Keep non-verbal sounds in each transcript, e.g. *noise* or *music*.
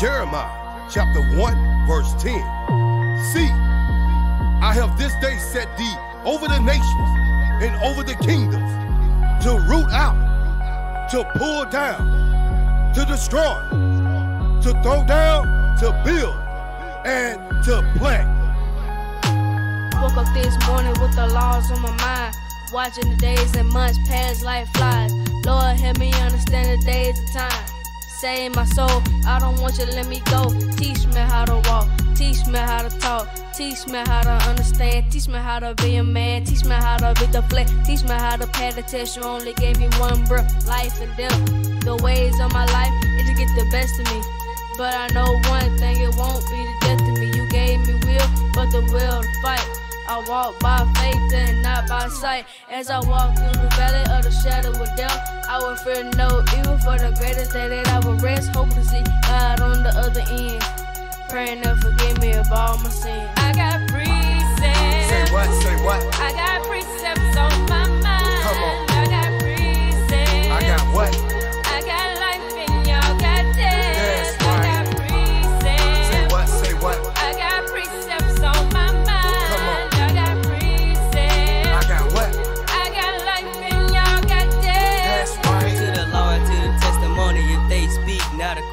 Jeremiah chapter 1, verse 10. See, I have this day set thee over the nations and over the kingdoms to root out, to pull down, to destroy, to throw down, to build, and to plant. Woke up this morning with the laws on my mind. Watching the days and months pass like flies. Lord, help me understand the days and time. Save my soul, I don't want you to let me go. Teach me how to walk, teach me how to talk, teach me how to understand, teach me how to be a man, teach me how to be the flesh, teach me how to pay the test. You only gave me one breath, life and death. The ways of my life is to get the best of me. But I know one thing, it won't be the death of me. You gave me will, but the will to fight. I walk by faith and not by sight. As I walk through the valley of the shadow of death, I will fear no evil for the greatest day that I will rest. Hope to see God on the other end. Praying to forgive me of all my sins. I got precepts. Say what? Say what? I got precepts on my mind. Come on. I got precepts. I got what?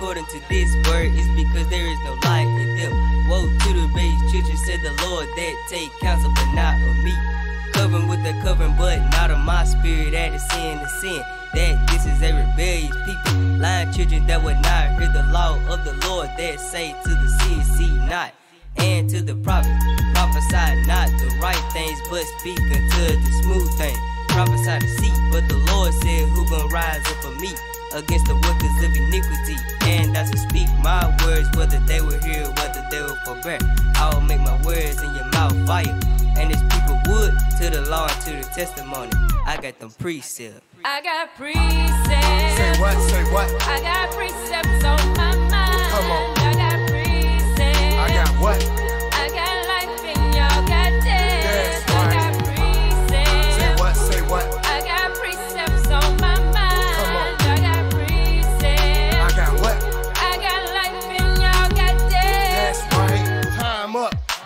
According to this word, it's because there is no light in them. Woe to the base children, said the Lord, that take counsel, but not of me. Covering with the covering, but not of my spirit, that is sin to sin. That this is a rebellious people, lying children that would not hear the law of the Lord, that say to the seed, see not. And to the prophet, prophesy not the right things, but speak unto the smooth thing prophesy to see, but the Lord said, Who gon' rise up for me against the workers of iniquity? And I shall speak my words, whether they will hear, whether they will forbear. I will make my words in your mouth fire, and as people would to the law and to the testimony. I got them precepts. I got precepts. Say what? Say what? I got precepts on my mind. Come on. I got precepts. I got what?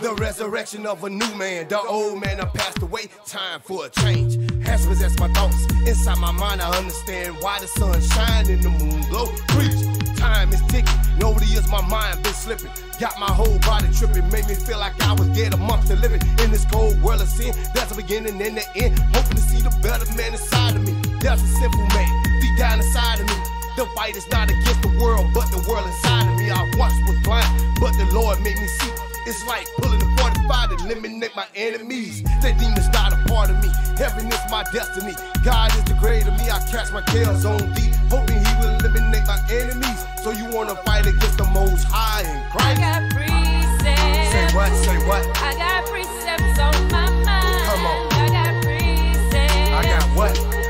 The resurrection of a new man. The old man done passed away. Time for a change. Has possessed my thoughts. Inside my mind, I understand why the sun shine and the moon glow. Preach. Time is ticking. Over the my mind been slipping. Got my whole body tripping. Made me feel like I was dead amongst the living. In this cold world of sin, there's a beginning and the end. Hoping to see the better man inside of me. There's a simple man deep down inside of me. The fight is not against the world, but the world inside of me. I once was blind, but the Lord made me see. It's like pulling the 45 to eliminate my enemies. That demon's not a part of me. Heaven is my destiny. God is the greater me. I cast my cares on thee, hoping he will eliminate my enemies. So you wanna fight against the most high in I Christ? got precepts. Say what? Say what? I got precepts on my mind. Come on. I got precepts. I got what?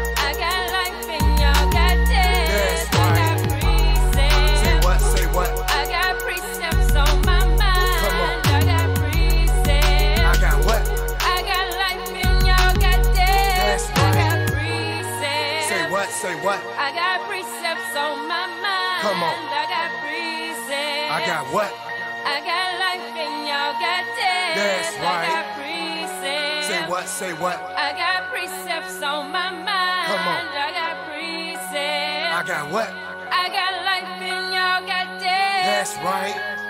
Precepts on my mind. Come on. I got precepts. I got what? I got life and y'all got death. That's right. I got precepts. Say what? Say what? I got precepts on my mind. Come on. I got precepts. I got what? I got life and y'all got death. That's right.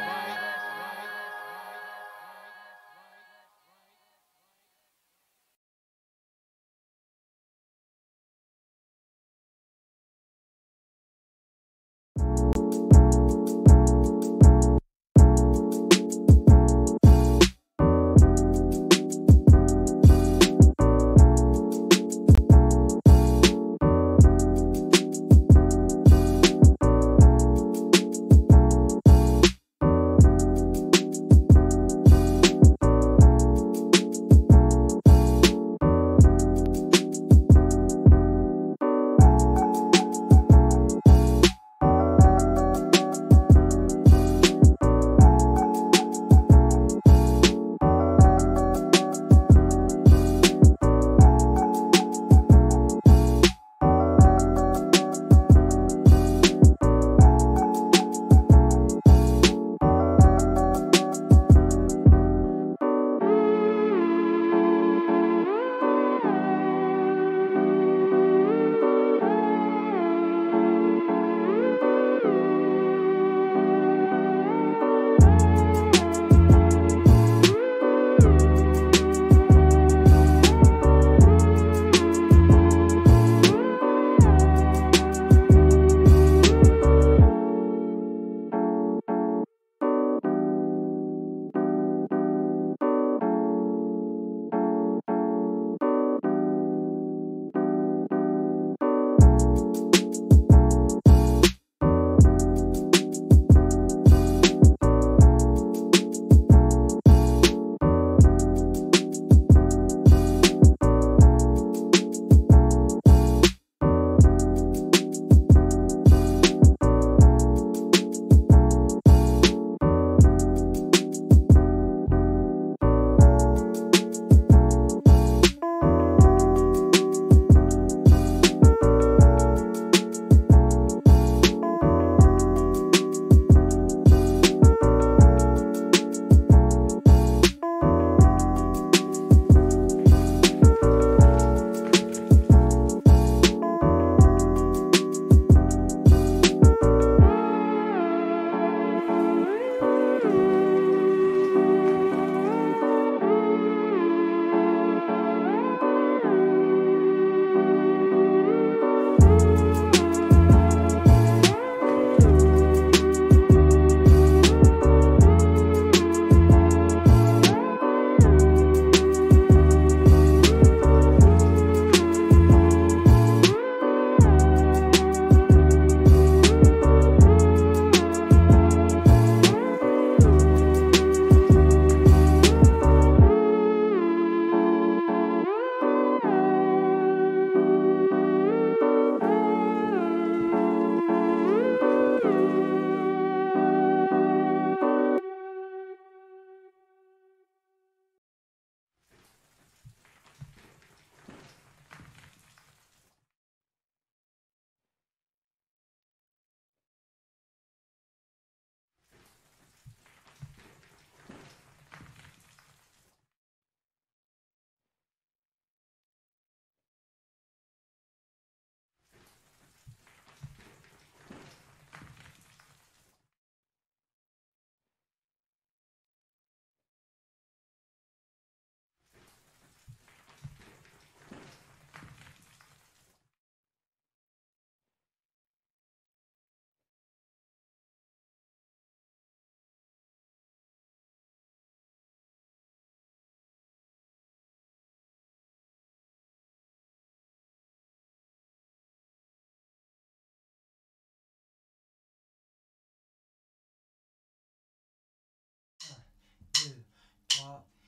You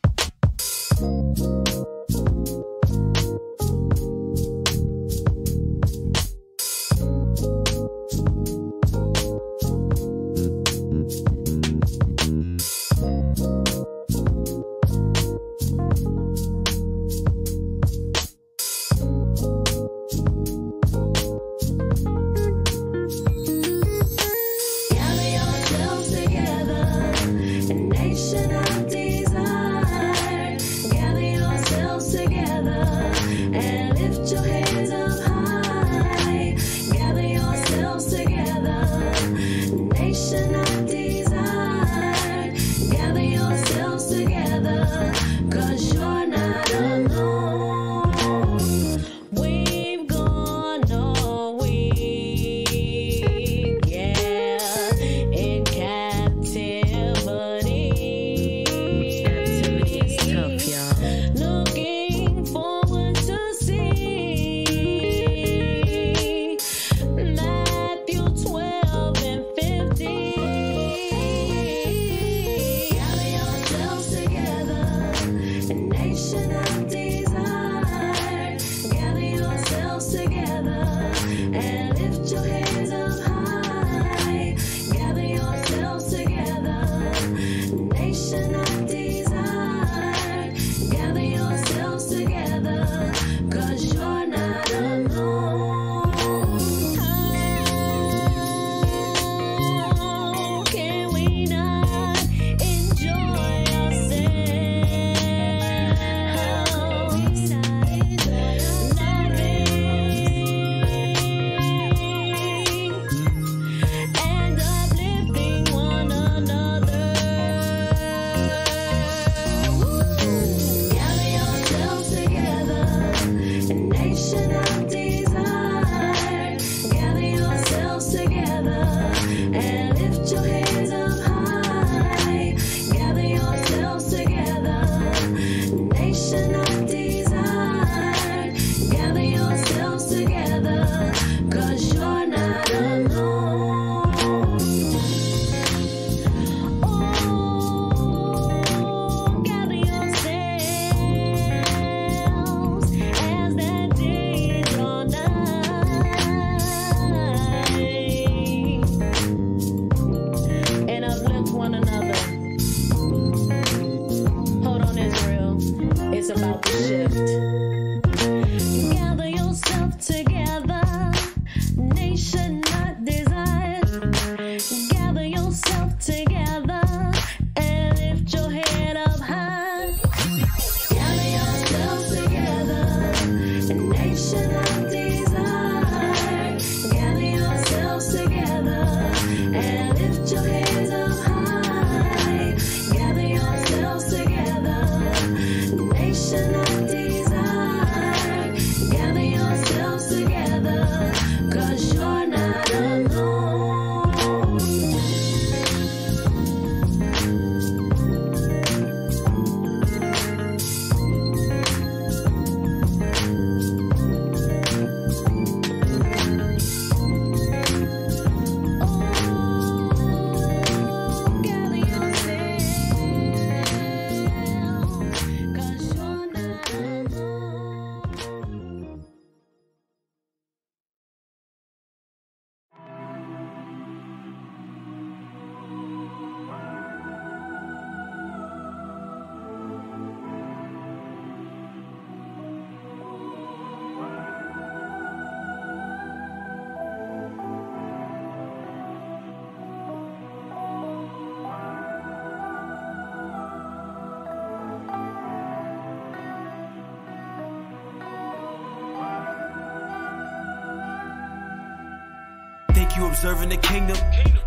observing the kingdom.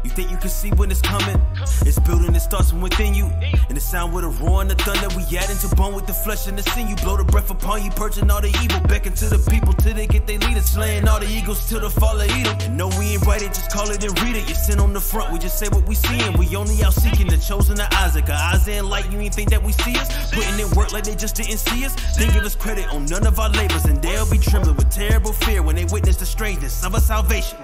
You think you can see when it's coming? It's building, it starts from within you. And the sound with a roar and the thunder, we add into bone with the flesh and the sin. You blow the breath upon you, purging all the evil. Beckon to the people till they get their leaders. Slaying all the eagles till the fall of Edom. And no, we ain't write it, just call it and read it. You sin on the front, we just say what we seeing. We only out seeking the chosen of Isaac. A Isaiah light, you ain't think that we see us? Putting in work like they just didn't see us? Then give us credit on none of our labors. And they'll be trembling with terrible fear when they witness the strangeness of a salvation.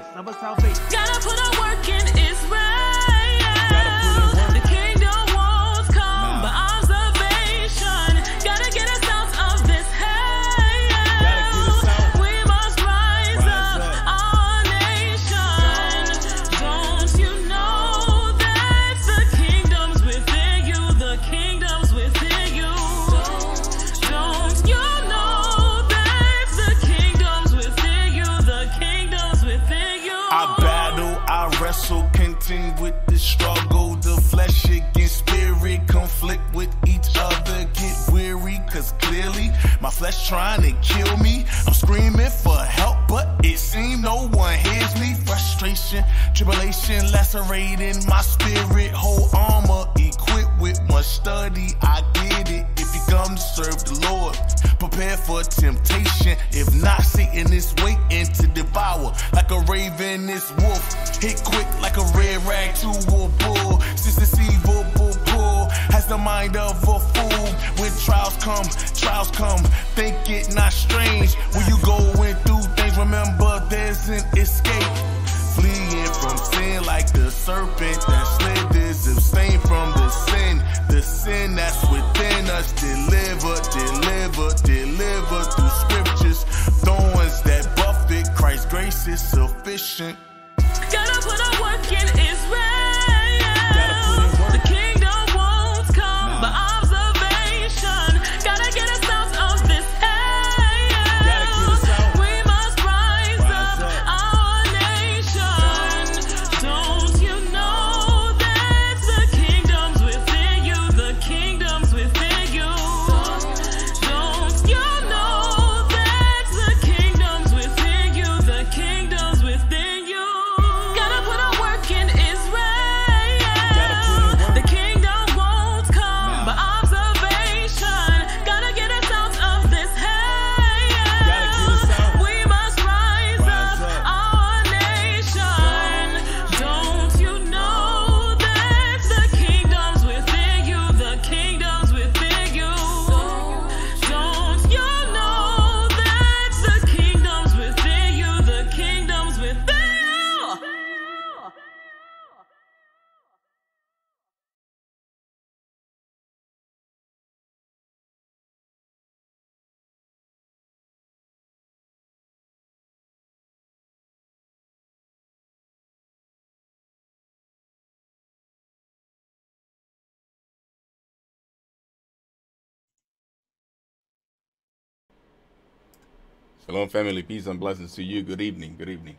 Shalom, family. Peace and blessings to you. Good evening. Good evening.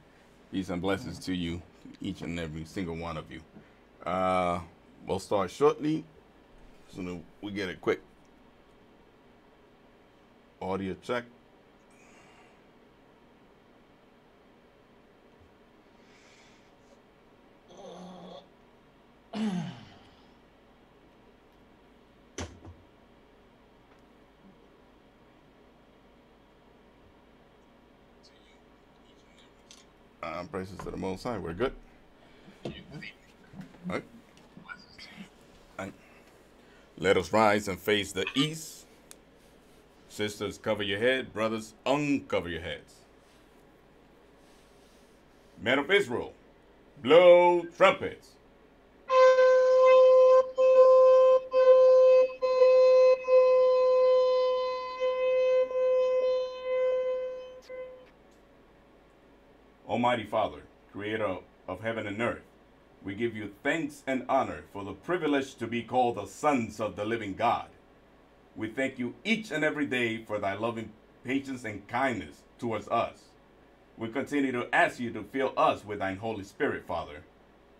Peace and blessings to you, each and every single one of you. Uh, we'll start shortly. So we get a quick audio check. Praises to the Most High. We're good. Right. Right. Let us rise and face the east. Sisters, cover your head. Brothers, uncover your heads. Men of Israel, blow trumpets. Almighty Father, creator of heaven and earth, we give you thanks and honor for the privilege to be called the sons of the living God. We thank you each and every day for thy loving patience and kindness towards us. We continue to ask you to fill us with thine Holy Spirit, Father.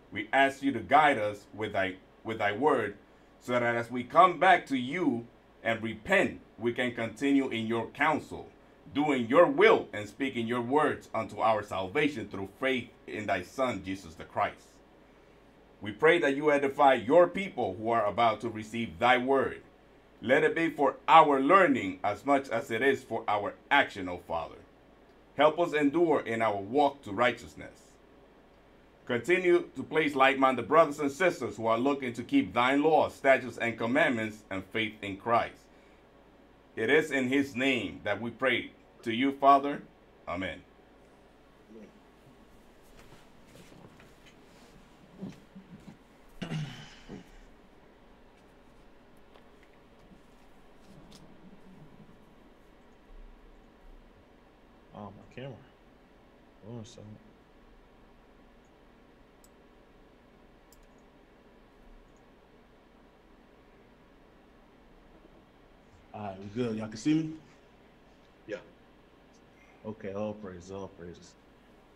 We ask you to guide us with thy with thy word, so that as we come back to you and repent, we can continue in your counsel, doing your will and speaking your words unto our salvation through faith in thy Son, Jesus the Christ. We pray that you edify your people who are about to receive thy word. Let it be for our learning as much as it is for our action, O Father. Help us endure in our walk to righteousness. Continue to place like minded brothers and sisters who are looking to keep thine laws, statutes, and commandments and faith in Christ. It is in his name that we pray to you, Father. Amen. *clears throat* Oh, my camera. A second. All right, we good. Y'all can see me? Okay, all praise, all praise.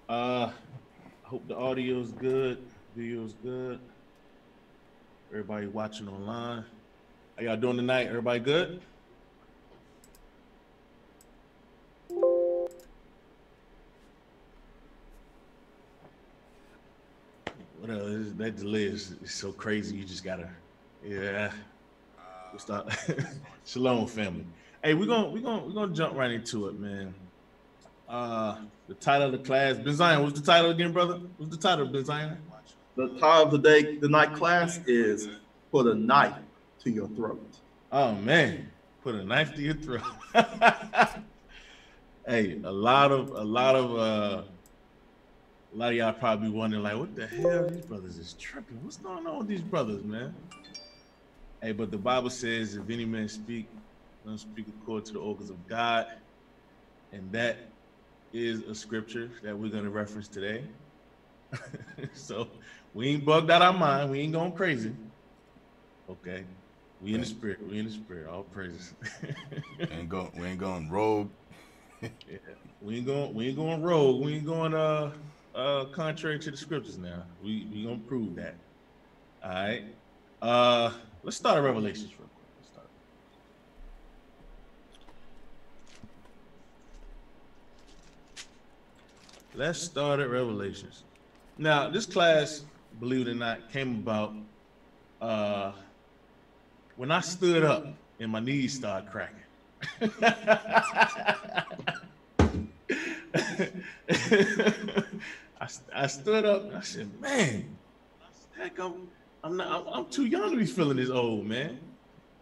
Uh, hope the audio is good, video is good. Everybody watching online, how y'all doing tonight? Everybody good? What else? That delay is, is so crazy. You just gotta, yeah. We'll stop. *laughs* Shalom, family. Hey, we're gonna we're gonna we're gonna jump right into it, man. Uh, the title of the class, Ben Zion. What's the title again, brother? What's the title, Ben Zion? The title of the day, the night class is "Put a Knife to Your Throat." Oh man, put a knife to your throat. *laughs* hey, a lot of a lot of uh a lot of y'all probably wondering like, what the hell? These brothers is tripping. What's going on with these brothers, man? Hey, but the Bible says, if any man speak, him speak according to the organs of God, and that is a scripture that we're gonna reference today. *laughs* so we ain't bugged out our mind. We ain't going crazy. Okay. We in the spirit. We in the spirit. All praises. ain't going. We ain't going rogue. *laughs* yeah. We ain't going. We ain't going rogue. We ain't going uh uh contrary to the scriptures. Now we we gonna prove that. All right. Uh, let's start at Revelations real quick. Let's start. Let's start at Revelations. Now, this class, believe it or not, came about uh when I stood up and my knees started cracking. *laughs* I, I stood up and I said, man, heck, I'm, I'm not, I'm, too young to be feeling this old, man.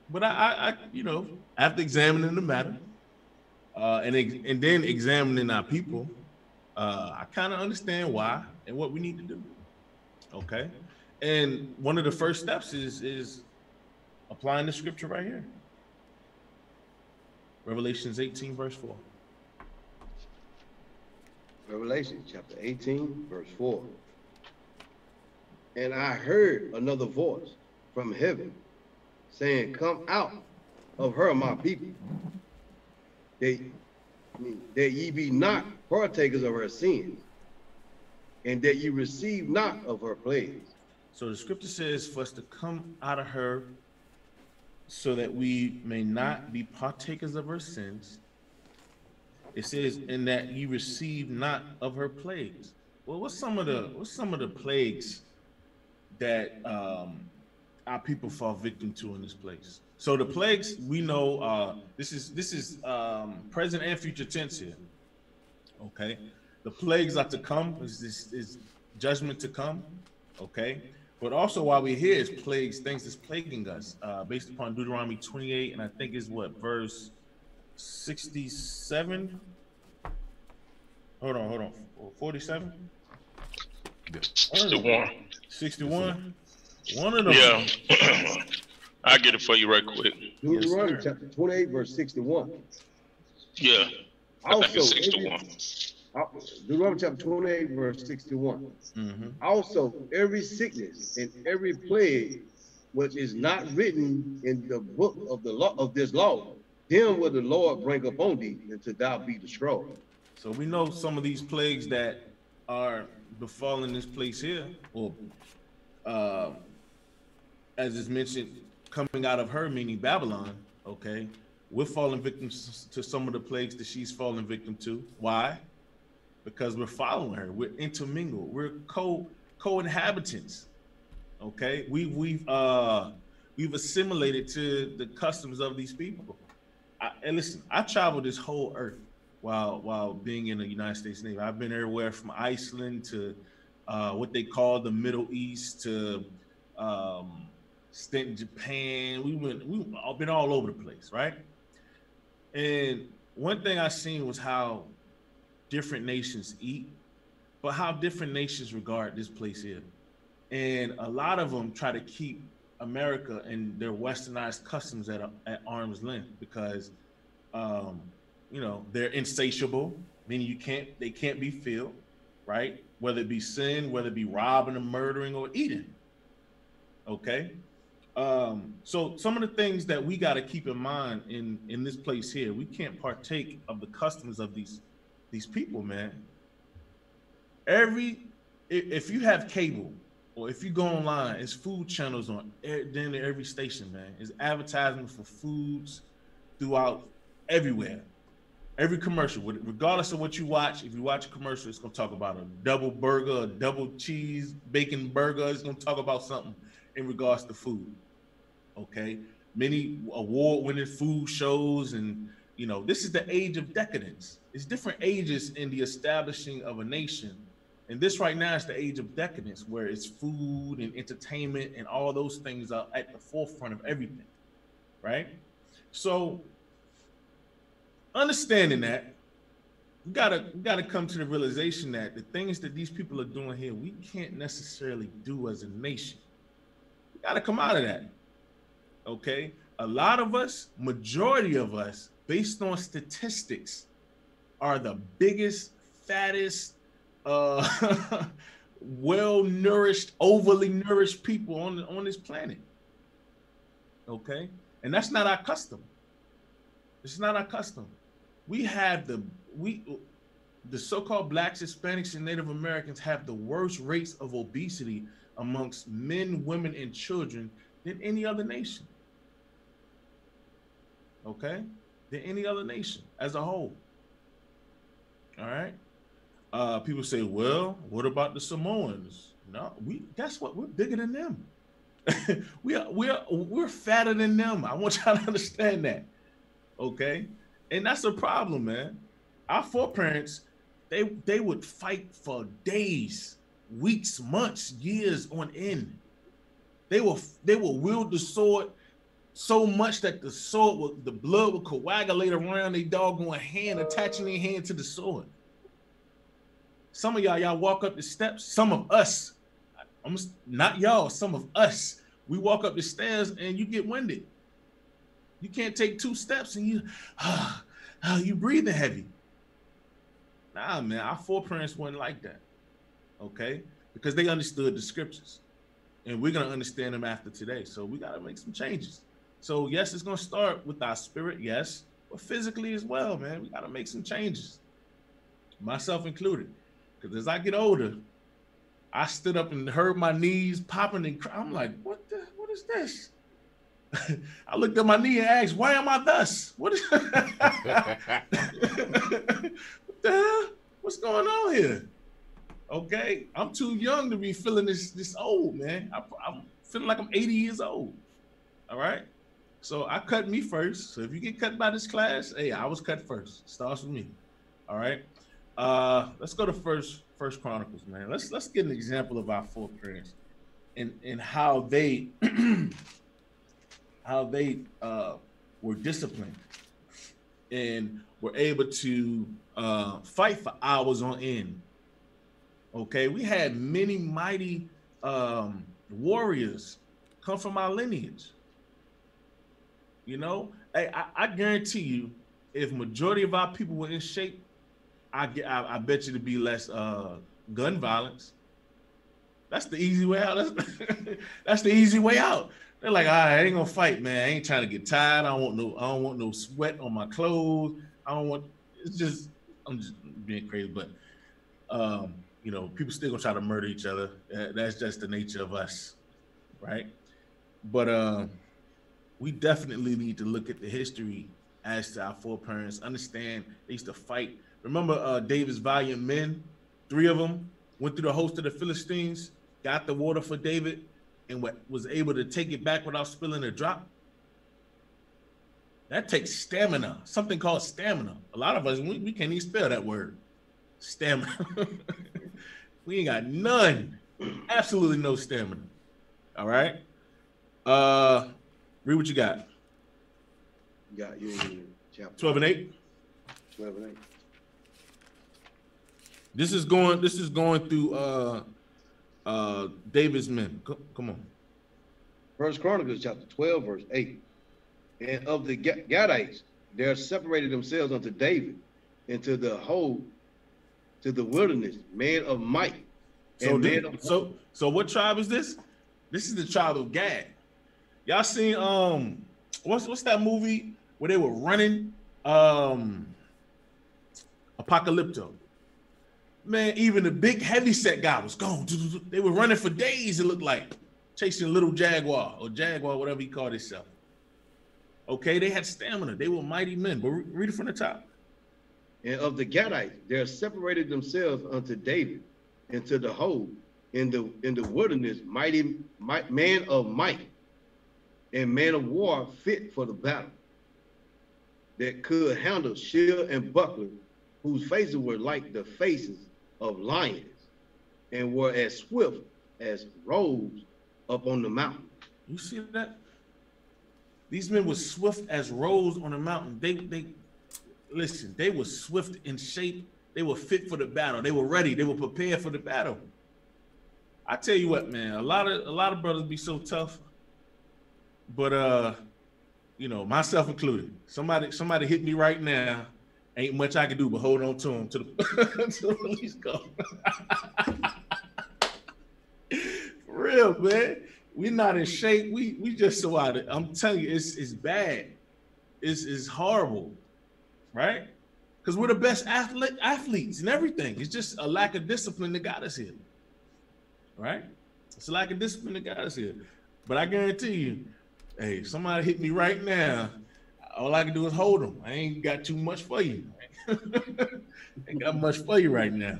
But I, I, I you know, after examining the matter, uh, and and then examining our people, uh, I kind of understand why and what we need to do. Okay, and one of the first steps is is applying the scripture right here. Revelations 18, verse 4. Revelation chapter 18, verse 4. And I heard another voice from heaven saying, Come out of her, my people, that, that ye be not partakers of her sins, and that you receive not of her plagues. So the scripture says for us to come out of her so that we may not be partakers of her sins. It says, and that you receive not of her plagues. Well, what's some of the what's some of the plagues that um, our people fall victim to in this place? So the plagues we know uh, this is this is um, present and future tense here. Okay, the plagues are to come. Is this is judgment to come? Okay, but also while we're here is plagues, things that's plaguing us, uh, based upon Deuteronomy 28, and I think is what verse 67. Hold on, hold on, 47. 61. 61. One of them. Yeah. *clears throat* I'll get it for you right quick. Deuteronomy chapter 28, verse 61. Yeah. I think it's Also, 61. Uh, Deuteronomy chapter 28, verse 61. Mm-hmm. Also, every sickness and every plague which is not written in the book of the law of this law, them will the Lord bring upon thee until thou be destroyed. So we know some of these plagues that are befalling this place here, or uh, as is mentioned, coming out of her, meaning Babylon. Okay, we're falling victims to some of the plagues that she's falling victim to. Why? Because we're following her. We're intermingled. We're co co-inhabitants. Okay, we we've uh we've assimilated to the customs of these people. I, and listen, I traveled this whole earth while while being in the United States Navy. I've been everywhere from Iceland to uh, what they call the Middle East to um, Japan. We went we all been all over the place, right? And one thing I seen was how different nations eat, but how different nations regard this place here. And a lot of them try to keep America and their westernized customs at, at arm's length because um, you know they're insatiable meaning you can't they can't be filled right whether it be sin whether it be robbing or murdering or eating okay um so some of the things that we got to keep in mind in in this place here we can't partake of the customs of these these people man every if, you have cable or if you go online it's food channels on then every station man it's advertisement for foods throughout everywhere Every commercial, regardless of what you watch, if you watch a commercial, it's gonna talk about a double burger, a double cheese bacon burger. It's gonna talk about something in regards to food. Okay, many award-winning food shows, and you know this is the age of decadence. It's different ages in the establishing of a nation, and this right now is the age of decadence, where it's food and entertainment and all those things are at the forefront of everything, right? So understanding that we gotta we gotta come to the realization that the things that these people are doing here we can't necessarily do as a nation we gotta come out of that okay? A lot of us majority of us based on statistics are the biggest fattest uh *laughs* well nourished overly nourished people on on this planet okay? And that's not our custom. It's not our custom. We have the we the so-called blacks hispanics and native americans have the worst rates of obesity amongst men women and children than any other nation okay? Than any other nation as a whole. All right? Uh people say well what about the samoans? No we guess what? We're bigger than them. *laughs* We are we're we're fatter than them. I want *laughs* y'all to understand that. Okay? And that's a problem man. Our foreparents they they would fight for days weeks months years on end. They will they will wield the sword so much that the sword will the blood will coagulate around their doggone hand attaching their hand to the sword. Some of y'all y'all walk up the steps some of us i'm not y'all some of us we walk up the stairs and you get winded. You can't take two steps and you ah, *sighs* ah, you breathing heavy. Nah man our foreparents weren't like that okay? Because they understood the scriptures and we're going to understand them after today so we got to make some changes so yes it's going to start with our spirit yes but physically as well man we got to make some changes myself included because as i get older i stood up and heard my knees popping and i'm like what the what is this *laughs* I looked at my knee and asked, "Why am I thus? What is *laughs* what the hell? What's going on here?" Okay, I'm too young to be feeling this this old, man. I, I'm feeling like I'm 80 years old. All right, so I cut me first. So if you get cut by this class, hey, I was cut first. Starts with me. All right. Uh, let's go to first First Chronicles, man. Let's let's get an example of our foreparents and and how they *clears throat* how they uh, were disciplined and were able to uh, fight for hours on end. Okay, we had many mighty um, warriors come from our lineage. You know, hey, I, I guarantee you, if majority of our people were in shape, I get, I, I bet you to be less uh, gun violence. That's the easy way out. That's, *laughs* that's the easy way out. They're like, all right, I ain't gonna fight, man. I ain't trying to get tired. I don't want no, I don't want no sweat on my clothes. I don't want. It's just, I'm just being crazy, but um, you know, people still gonna try to murder each other. That's just the nature of us, right? But uh, we definitely need to look at the history as to our foreparents. Understand they used to fight. Remember uh, David's valiant men? Three of them went through the host of the Philistines, got the water for David, and was able to take it back without spilling a drop. That takes stamina, something called stamina. A lot of us, we, we can't even spell that word. Stamina. *laughs* we ain't got none. Absolutely no stamina. All right. Uh read what you got. You got you in chapter 12 and 8. 12 and 8. This is going this is going through uh uh David's men. Co- come on. First Chronicles chapter 12, verse 8. And of the Ga- Gadites, there separated themselves unto David into the whole, to the wilderness, man of might. So and thi- man of so so what tribe is this? This is the tribe of Gad. Y'all seen um what's what's that movie where they were running um Apocalypto. Man, even the big heavy set guy was gone. They were running for days, it looked like, chasing little Jaguar or Jaguar, whatever he called himself. Okay, they had stamina. They were mighty men. But read it from the top. And of the Gadites, they have separated themselves unto David into the whole in the in the wilderness, mighty might, man of might and man of war fit for the battle that could handle shield and buckler, whose faces were like the faces of lions and were as swift as roes up on the mountain. You see that? These men were swift as roes on the mountain. They they listen, they were swift in shape. They were fit for the battle. They were ready. They were prepared for the battle. I tell you what, man, a lot of a lot of brothers be so tough. But uh, you know, myself included. Somebody somebody hit me right now. Ain't much I can do but hold on to him to the *laughs* to the release go. *laughs* For real, man. We're not in shape. We we just so out of I'm telling you, it's it's bad. It's it's horrible, right? Because we're the best athlete athletes and everything. It's just a lack of discipline that got us here. Right? It's a lack of discipline that got us here. But I guarantee you, hey, somebody hit me right now. All I can do is hold them. I ain't got too much for you. *laughs* ain't got much for you right now.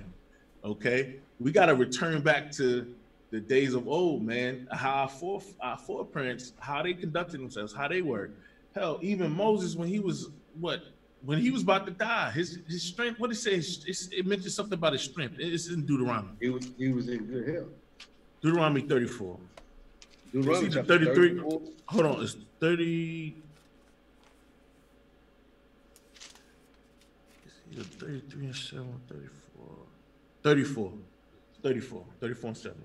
Okay. We got to return back to the days of old, man. How our fore our foreparents, how they conducted themselves, how they were. Hell, even Moses, when he was what, when he was about to die, his his strength. What did it say? It's, it mentioned something about his strength. It's in Deuteronomy. He was he was in good health. Deuteronomy thirty four. Either 33. 34. Hold on, it's 30. It's either 33 and 7, 34. 34. 34. 34 and 7.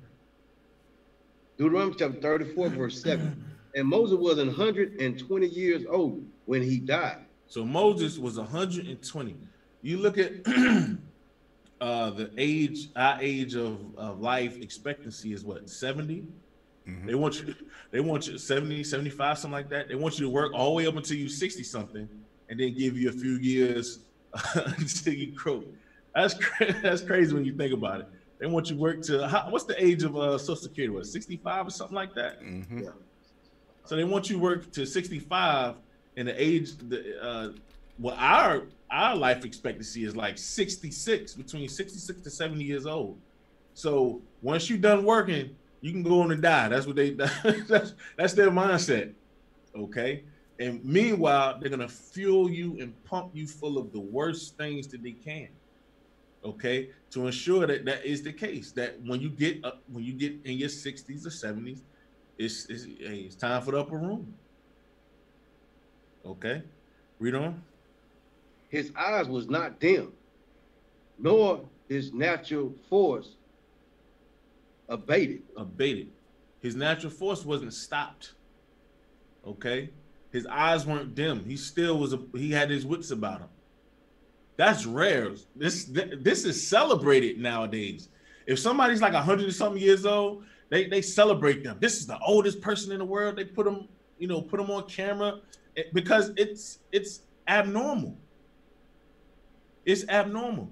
Deuteronomy chapter 34, verse 7. And Moses was 120 years old when he died. So Moses was 120. You look at *clears throat* uh the age, our age of, of life expectancy is what 70. They want you, they want you 70, 75, something like that. They want you to work all the way up until you 60 something and then give you a few years *laughs* until you croak. That's cra- *laughs* that's crazy when you think about it. They want you to work to how, what's the age of uh, Social Security? What 65 or something like that? So they want you to work to 65 and the age the uh well our our life expectancy is like 66 between 66 to 70 years old. So once you're done working, you can go on and die. That's what they *laughs* that's that's their mindset. Okay. And meanwhile, they're gonna fuel you and pump you full of the worst things that they can. Okay, to ensure that that is the case. That when you get up, when you get in your 60s or 70s, it's it's, hey, it's time for the upper room. Okay, read on. His eyes was not dim, nor his natural force abated. Abated. His natural force wasn't stopped. Okay, his eyes weren't dim. He still was. A, he had his wits about him. That's rare. This this is celebrated nowadays. If somebody's like hundred and something years old, they they celebrate them. This is the oldest person in the world. They put them, you know, put them on camera eh, because it's it's abnormal. It's abnormal.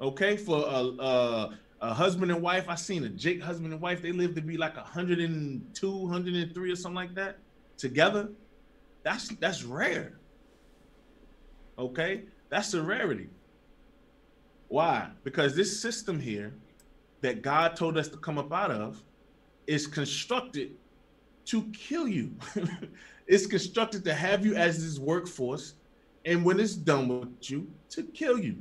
Okay, for a, a, a husband and wife, I seen a Jake husband and wife. They lived to be like 102, 103 or something like that together. That's that's rare. Okay, that's a rarity. Why? Because this system here that God told us to come up out of is constructed to kill you. *laughs* it's constructed to have you as this workforce, and when it's done with you, to kill you.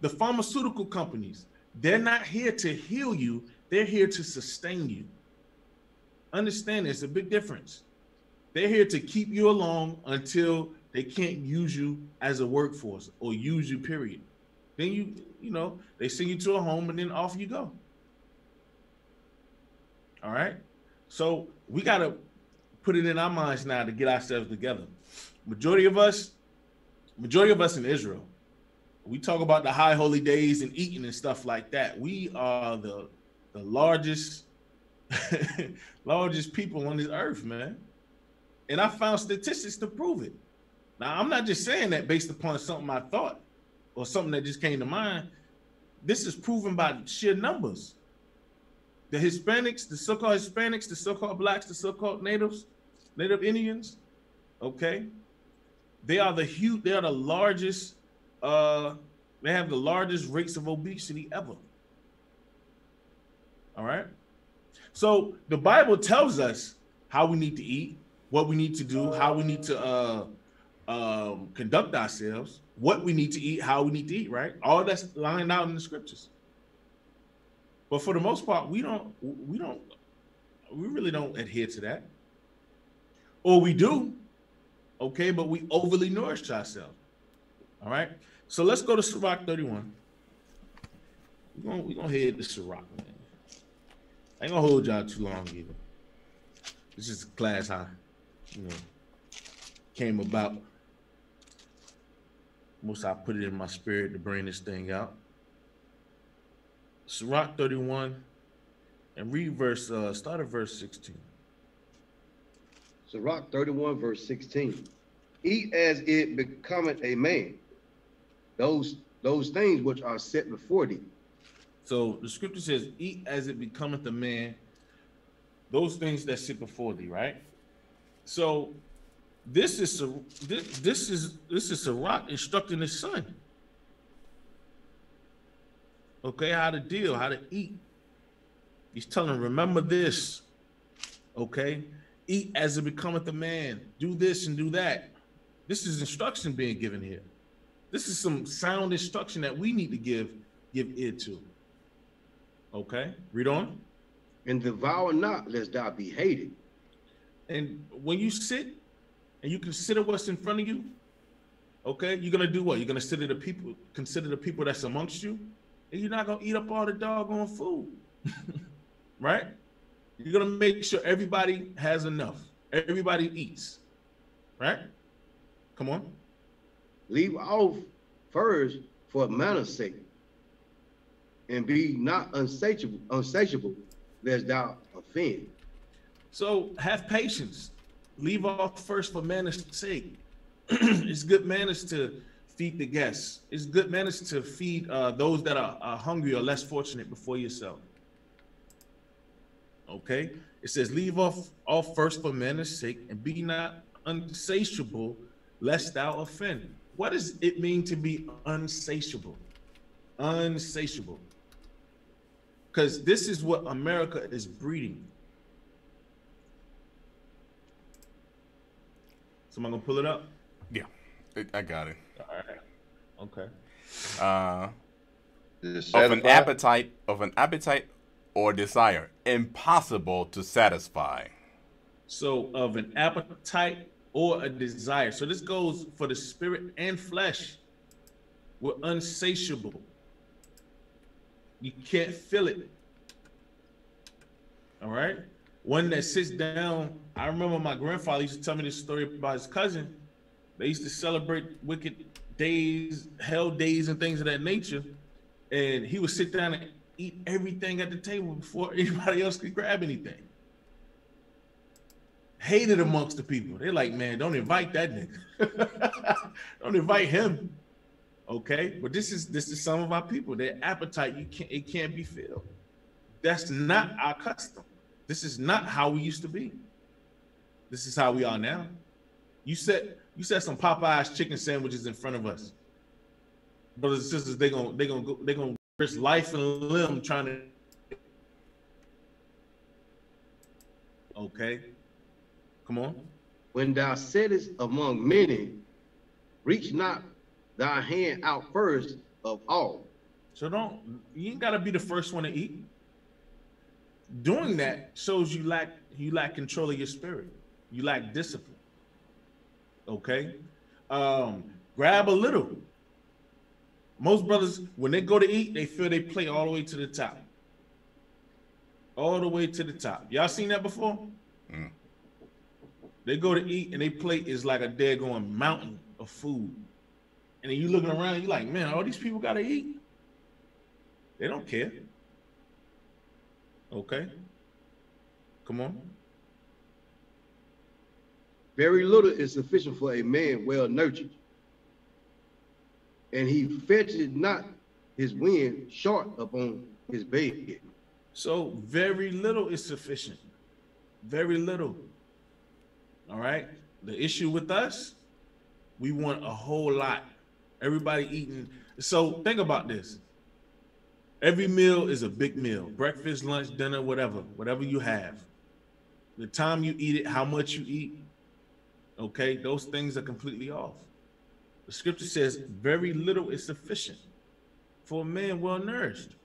The pharmaceutical companies, they're not here to heal you, they're here to sustain you. Understand there's a big difference. They're here to keep you along until they can't use you as a workforce or use you, period. Then you, you know, they send you to a home and then off you go. All right. So we got to put it in our minds now to get ourselves together. Majority of us, majority of us in Israel, we talk about the high holy days and eating and stuff like that. We are the the largest *laughs* largest people on this earth, man. And I found statistics to prove it. Now, I'm not just saying that based upon something I thought or something that just came to mind. This is proven by sheer numbers. The Hispanics, the so-called Hispanics, the so-called blacks, the so-called natives, native Indians, okay, they are the huge, they are the largest uh they have the largest rates of obesity ever. All right. So the Bible tells us how we need to eat, what we need to do, how we need to uh um conduct ourselves, what we need to eat, how we need to eat, right? All that's lined out in the scriptures. But for the most part, we don't we don't we really don't adhere to that. Or we do, okay, but we overly nourish ourselves. All right. So let's go to Sirach 31. We're gonna, we're gonna head to Sirach, man. I ain't gonna hold y'all too long either. Just a class high, you know, came about. Most I put it in my spirit to bring this thing out. Sirach 31 and read verse, uh, start at verse 16. Sirach 31, verse 16. Eat as it becometh a man, those those things which are set before thee. So the scripture says, Eat as it becometh a man, those things that sit before thee, right? So this is a this, this is this is Sirach instructing his son. Okay, how to deal, how to eat. He's telling remember this. Okay, eat as it becometh a man. Do this and do that. This is instruction being given here. This is some sound instruction that we need to give give ear to. Okay, read on. And devour not, lest thou be hated. And when you sit and you consider what's in front of you, okay, you're gonna do what? You're gonna consider the people, consider the people that's amongst you, and you're not gonna eat up all the doggone food, *laughs* right? You're gonna make sure everybody has enough. Everybody eats, right? Come on. Leave off first for manner's sake, and be not unsatiable, unsatiable, lest thou offend. So have patience. Leave off first for manners' sake. *clears throat* it's good manners to feed the guests. It's good manners to feed uh, those that are, are hungry or less fortunate before yourself. Okay. It says, leave off off first for manners' sake, and be not unsatiable, lest thou offend. What does it mean to be unsatiable? Unsatiable. Because this is what America is breeding. Somebody gonna pull it up? Yeah, I- I got it. All right. Okay. Uh, of an appetite, of an appetite or desire, impossible to satisfy. So of an appetite or a desire. So this goes for the spirit and flesh. We're unsatiable. You can't feel it. All right. One that sits down. I remember my grandfather used to tell me this story about his cousin. They used to celebrate wicked days, hell days, and things of that nature. And he would sit down and eat everything at the table before *laughs* anybody else could grab anything. Hated amongst the people. They're like, man, don't invite that nigga. *laughs* don't invite him. Okay, but this is this is some of our people. Their appetite, you can't it can't be filled. That's not our custom. This is not how we used to be. This is how we are now. You said you said some Popeyes chicken sandwiches in front of us. Brothers and sisters, they gonna they gonna go they gonna risk life and limb trying to. Okay, come on. When thou sittest among many, reach not thy hand out first of all. So don't you ain't gotta be the first one to eat. Doing that shows you lack you lack control of your spirit. You lack discipline. Okay? Um, grab a little. Most brothers, when they go to eat, they feel they play all the way to the top. All the way to the top. Y'all seen that before? Mm. They go to eat and their plate is like a dead going mountain of food. And then you looking around, you're like, man, all these people gotta eat. They don't care. Okay. Come on. Very little is sufficient for a man well nurtured. And he fetcheth not his wind short upon his bed. So very little is sufficient. Very little. All right. The issue with us, we want a whole lot. Everybody eating. So think about this. Every meal is a big meal. Breakfast, lunch, dinner, whatever, whatever you have. The time you eat it, how much you eat, okay, those things are completely off. The scripture says, very little is sufficient for a man well nourished.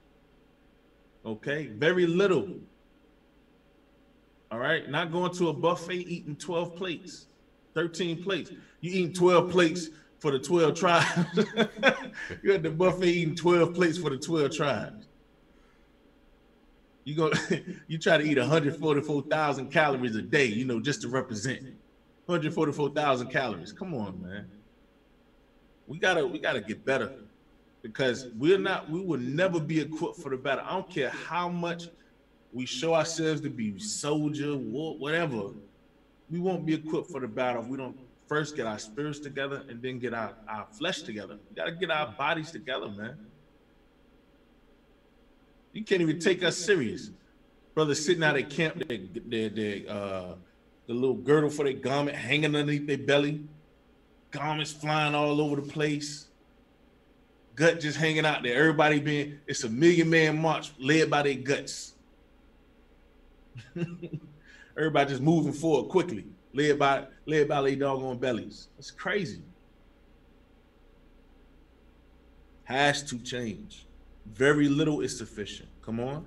Okay, very little. All right, not going to a buffet eating 12 plates, 13 plates. You eating 12 plates for the 12 tribes. *laughs* you at the buffet eating 12 plates for the 12 tribes. You go, *laughs* you try to eat 144,000 calories a day, you know, just to represent 144,000 calories. Come on, man. We gotta, we gotta get better because we're not, we will never be equipped for the battle. I don't care how much we show ourselves to be soldier, war, whatever. We won't be equipped for the battle if we don't first get our spirits together and then get our, our flesh together. We gotta get our bodies together, man. You can't even take us serious. Brothers sitting out at camp, their, their, their uh, the little girdle for their garment hanging underneath their belly, garments flying all over the place, gut just hanging out there. Everybody being, it's a million man march led by their guts. *laughs* Everybody just moving forward quickly, led by led by their doggone bellies. It's crazy. Has to change. Very little is sufficient. Come on.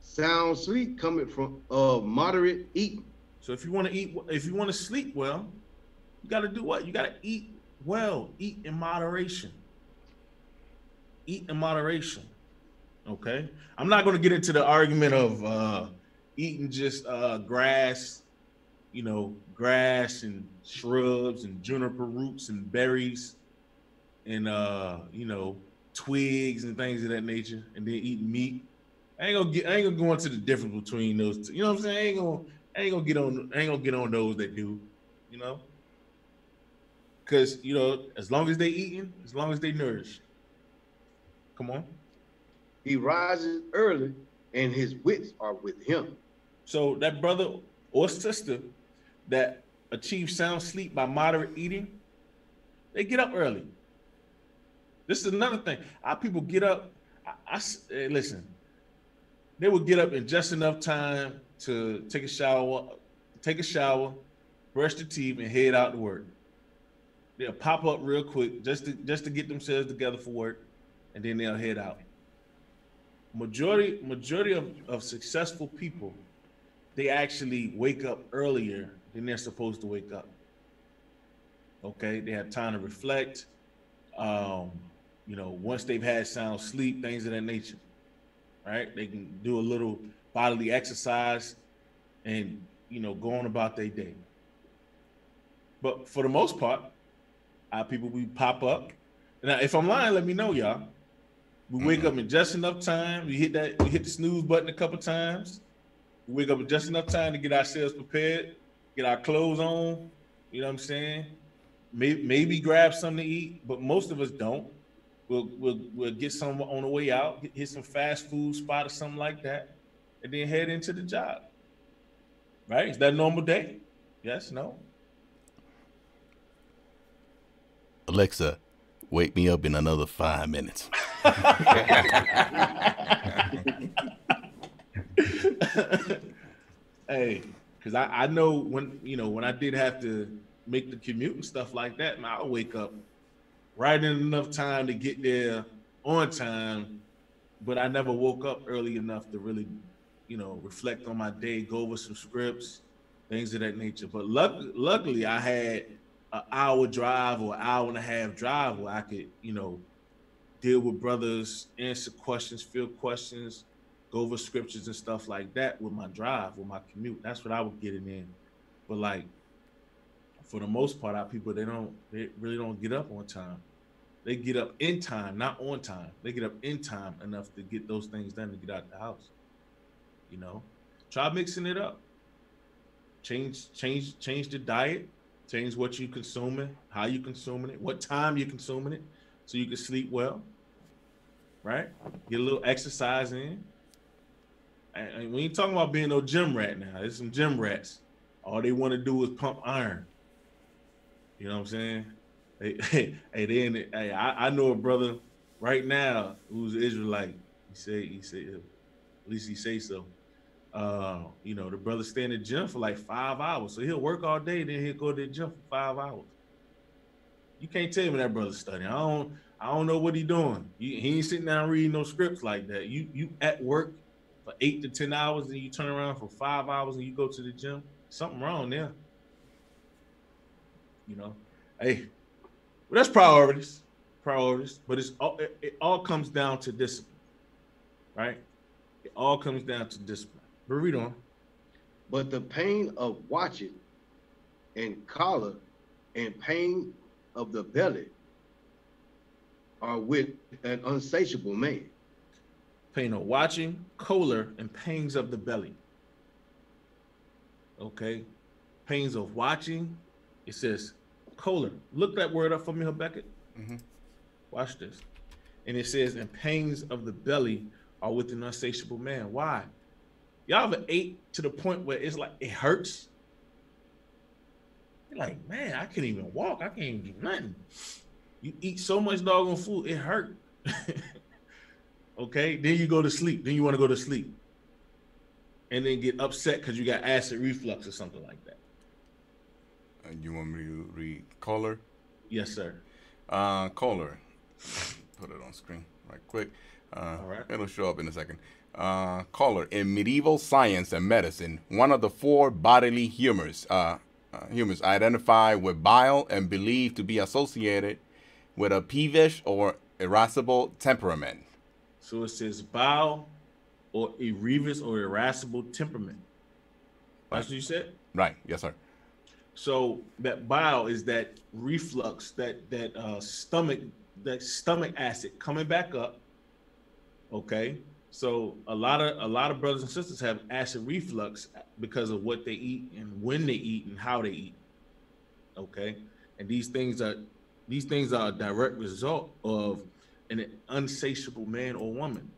Sound sweet coming from uh moderate eating. So if you want to eat, if you want to sleep well, you got to do what? You got to eat well. Eat in moderation. Eat in moderation. Okay. I'm not going to get into the argument of uh eating just uh grass, you know, grass and shrubs and juniper roots and berries and uh, you know, twigs and things of that nature, and then eating meat. I ain't gonna get I ain't gonna go into the difference between those two. You know what I'm saying? I ain't gonna I ain't gonna get on I ain't gonna get on those that do, you know. Cause you know, as long as they eating, as long as they nourish. Come on. He rises early and his wits are with him. So that brother or sister that achieves sound sleep by moderate eating, they get up early. This is another thing. Our people get up. I, I eh, listen. They would get up in just enough time to take a shower, take a shower, brush their teeth, and head out to work. They'll pop up real quick just to just to get themselves together for work, and then they'll head out. Majority majority of, of successful people, they actually wake up earlier than they're supposed to wake up. Okay, they have time to reflect. Um, you know, once they've had sound sleep, things of that nature. Right? They can do a little bodily exercise and you know go on about their day. But for the most part, our people we pop up. Now, if I'm lying, let me know, y'all. We wake up in just enough time. We hit that. We hit the snooze button a couple times. We wake up in just enough time to get ourselves prepared, get our clothes on. You know what I'm saying? Maybe, maybe grab something to eat, but most of us don't. We'll we'll, we'll get some on the way out, hit, hit some fast food spot or something like that, and then head into the job. Right? Is that a normal day? Yes. No. Alexa, wake me up in another five minutes. *laughs* *laughs* *laughs* hey, because I, I know when you know when I did have to make the commute and stuff like that, man, I'll wake up right in enough time to get there on time, but I never woke up early enough to really, you know, reflect on my day, go over some scripts, things of that nature. But luck, luckily, I had an hour drive or hour and a half drive where I could, you know, deal with brothers, answer questions, field questions, go over scriptures and stuff like that with my drive, with my commute. That's what I was getting in. But like for the most part, our people they don't they really don't get up on time. They get up in time, not on time. They get up in time enough to get those things done to get out the house. You know, try mixing it up. Change, change, change the diet. Change what you consuming, how you consuming it, what time you consuming it, so you can sleep well. Right? Get a little exercise in. And we ain't talking about being no gym rat now. There's some gym rats. All they want to do is pump iron. You know what I'm saying? *laughs* Hey, hey, hey, then hey, I, I know a brother right now who's Israelite. He say he say at least he say so. Uh, you know, the brother stay in the gym for like five hours. So he'll work all day, then he'll go to the gym for five hours. You can't tell me that brother's studying. I don't I don't know what he doing. He, he ain't sitting down reading no scripts like that. You you at work for eight to ten hours, and you turn around for five hours and you go to the gym. Something wrong there. You know, hey, well, that's priorities, priorities. But it's all it, it all comes down to discipline, right? It all comes down to discipline. But read on. But the pain of watching and choler and pain of the belly are with an unsatiable man. Pain of watching, choler, and pains of the belly. Okay. Pains of watching. It says choler. Look that word up for me, Habakkuk. Mhm. Watch this. And it says, and pains of the belly are with an unsatiable man. Why? Y'all ever ate to the point where it's like it hurts? You're like, man, I can't even walk. I can't even do nothing. You eat so much doggone food, it hurt. *laughs* okay, then you go to sleep. Then you want to go to sleep, and then get upset because you got acid reflux or something like that. And you want me to read choler? Yes, sir. Uh, choler. Put it on screen right quick. Uh, All right. It'll show up in a second. Uh, choler. In medieval science and medicine, one of the four bodily humors, uh, uh, humors identified with bile and believed to be associated with a peevish or irascible temperament. So it says bile or irreverent or irascible temperament. That's what you said. Right. Yes, sir. So that bile is that reflux, that that uh, stomach, that stomach acid coming back up. Okay, so a lot of a lot of brothers and sisters have acid reflux because of what they eat and when they eat and how they eat. Okay, and these things are these things are a direct result of an unsatiable man or woman.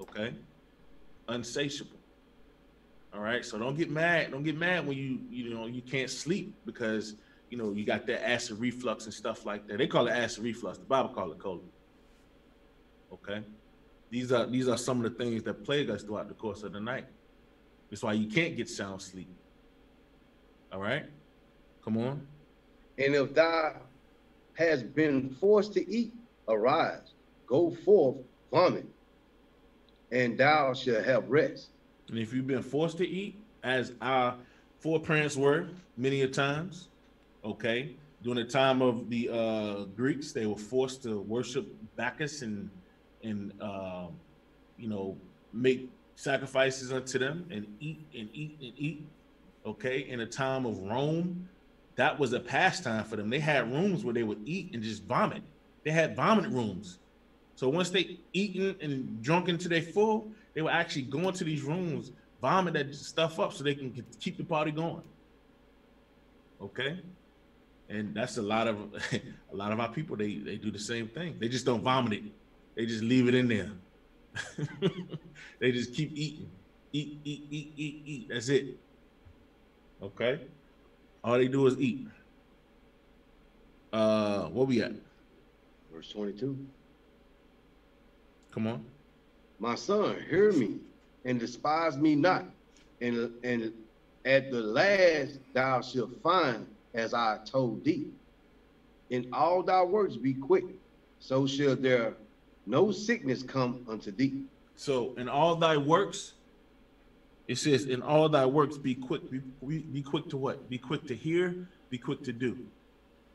Okay, unsatiable. All right, so don't get mad. Don't get mad when you you know you can't sleep because you know you got that acid reflux and stuff like that. They call it acid reflux. The Bible call it colon. Okay, these are these are some of the things that plague us throughout the course of the night. That's why you can't get sound sleep. All right, come on. And if thou has been forced to eat, arise, go forth, vomit, and thou shalt have rest. And if you've been forced to eat, as our foreparents were many a times, okay, during the time of the uh, Greeks, they were forced to worship Bacchus and and uh, you know make sacrifices unto them and eat and eat and eat. Okay, in the time of Rome, that was a pastime for them. They had rooms where they would eat and just vomit. They had vomit rooms. So once they eaten and drunk until they full, they were actually going to these rooms, vomit that stuff up so they can keep the party going. Okay, and that's a lot of *laughs* a lot of our people. They they do the same thing. They just don't vomit it. They just leave it in there. *laughs* they just keep eating, eat, eat, eat, eat, eat. That's it. Okay, all they do is eat. Uh, what we at? Verse 22. Come on. My son, hear me and despise me not. And, and at the last thou shalt find as I told thee. In all thy works be quick, so shall there no sickness come unto thee. So in all thy works, it says, in all thy works be quick. Be, be, be quick to what? Be quick to hear, be quick to do.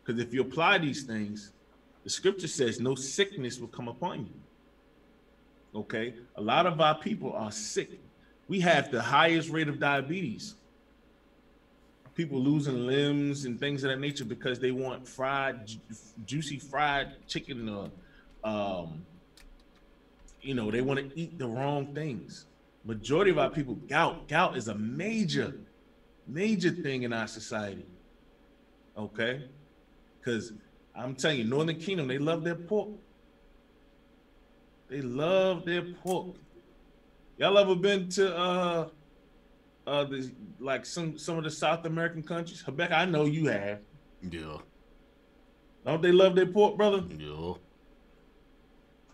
Because if you apply these things, the scripture says no sickness will come upon you. Okay? A lot of our people are sick. We have the highest rate of diabetes. People losing limbs and things of that nature because they want fried, ju- juicy fried chicken or um, you know, they want to eat the wrong things. Majority of our people, gout, gout is a major, major thing in our society. Okay, because I'm telling you, Northern Kingdom, they love their pork. They love their pork. Y'all ever been to uh uh the like some some of the South American countries? Rebecca, I know you have. Yeah. Don't they love their pork, brother? Yeah.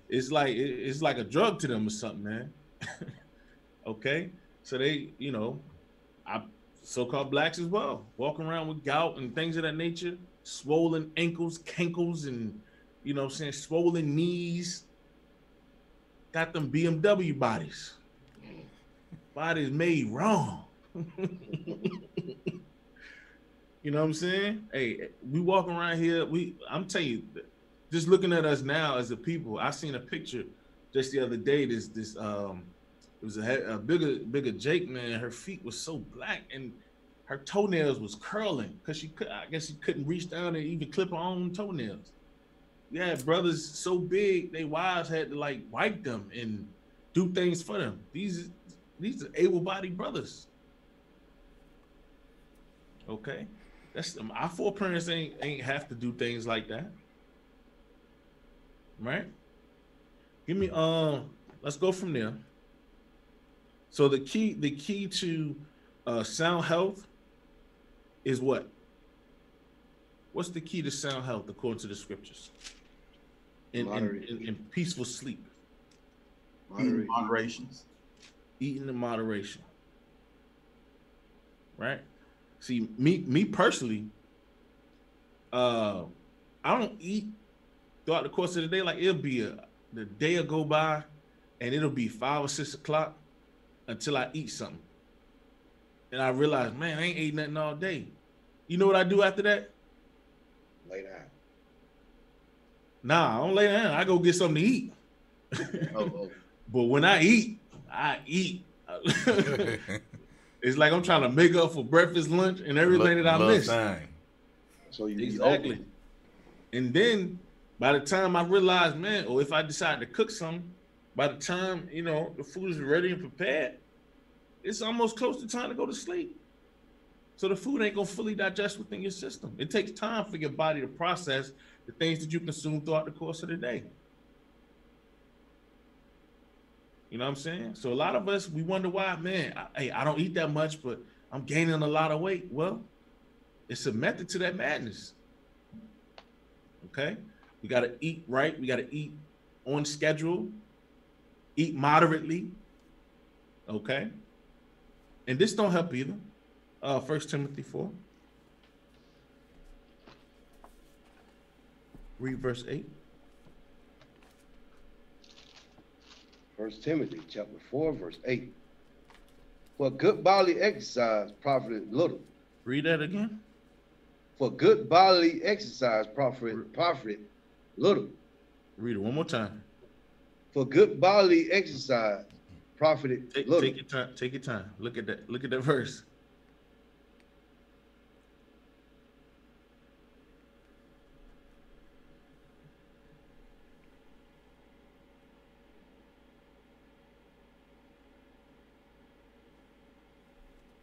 It's like it's like a drug to them or something, man. *laughs* okay, so they, you know, I so-called blacks as well, walking around with gout and things of that nature, swollen ankles, cankles, and you know, what I'm saying swollen knees. Got them BMW bodies. Bodies made wrong. *laughs* You know what I'm saying? Hey, we walk around here. We, I'm telling you, just looking at us now as a people. I seen a picture just the other day. This, this, um, it was a, a bigger, bigger Jake man. Her feet was so black and her toenails was curling because she could. I guess she couldn't reach down and even clip her own toenails. Yeah, brothers so big, they wives had to like wipe them and do things for them. These, these are able-bodied brothers. Okay. That's our foreparents ain't ain't have to do things like that. Right? Give me um let's go from there. So the key the key to uh sound health is what? What's the key to sound health according to the scriptures? In, in, in, in peaceful sleep. Moderate. Moderations. eating in moderation. Right? See, me me personally, uh, I don't eat throughout the course of the day. Like it'll be a the day will go by, and it'll be five or six o'clock until I eat something, and I realize, man, I ain't ate nothing all day. You know what I do after that? Lay down. Nah, I don't lay down. I go get something to eat. *laughs* Oh, oh. But when I eat, I eat. *laughs* it's like I'm trying to make up for breakfast, lunch, and everything that I missed. thing. So you eat Exactly. And then by the time I realize, man, or if I decide to cook something, by the time you know the food is ready and prepared, it's almost close to time to go to sleep. So the food ain't gonna fully digest within your system. It takes time for your body to process the things that you consume throughout the course of the day. You know what I'm saying? So a lot of us we wonder why, man. I, hey, I don't eat that much, but I'm gaining a lot of weight. Well, it's a method to that madness. Okay, we got to eat right. We got to eat on schedule. Eat moderately. Okay, and this don't help either. Uh, First Timothy four. Read verse eight. First Timothy chapter four, verse eight. For good bodily exercise profited little. Read that again. For good bodily exercise profit profit little. Read it one more time. For good bodily exercise profited Take, take your time. Take your time. Look at that. Look at that verse.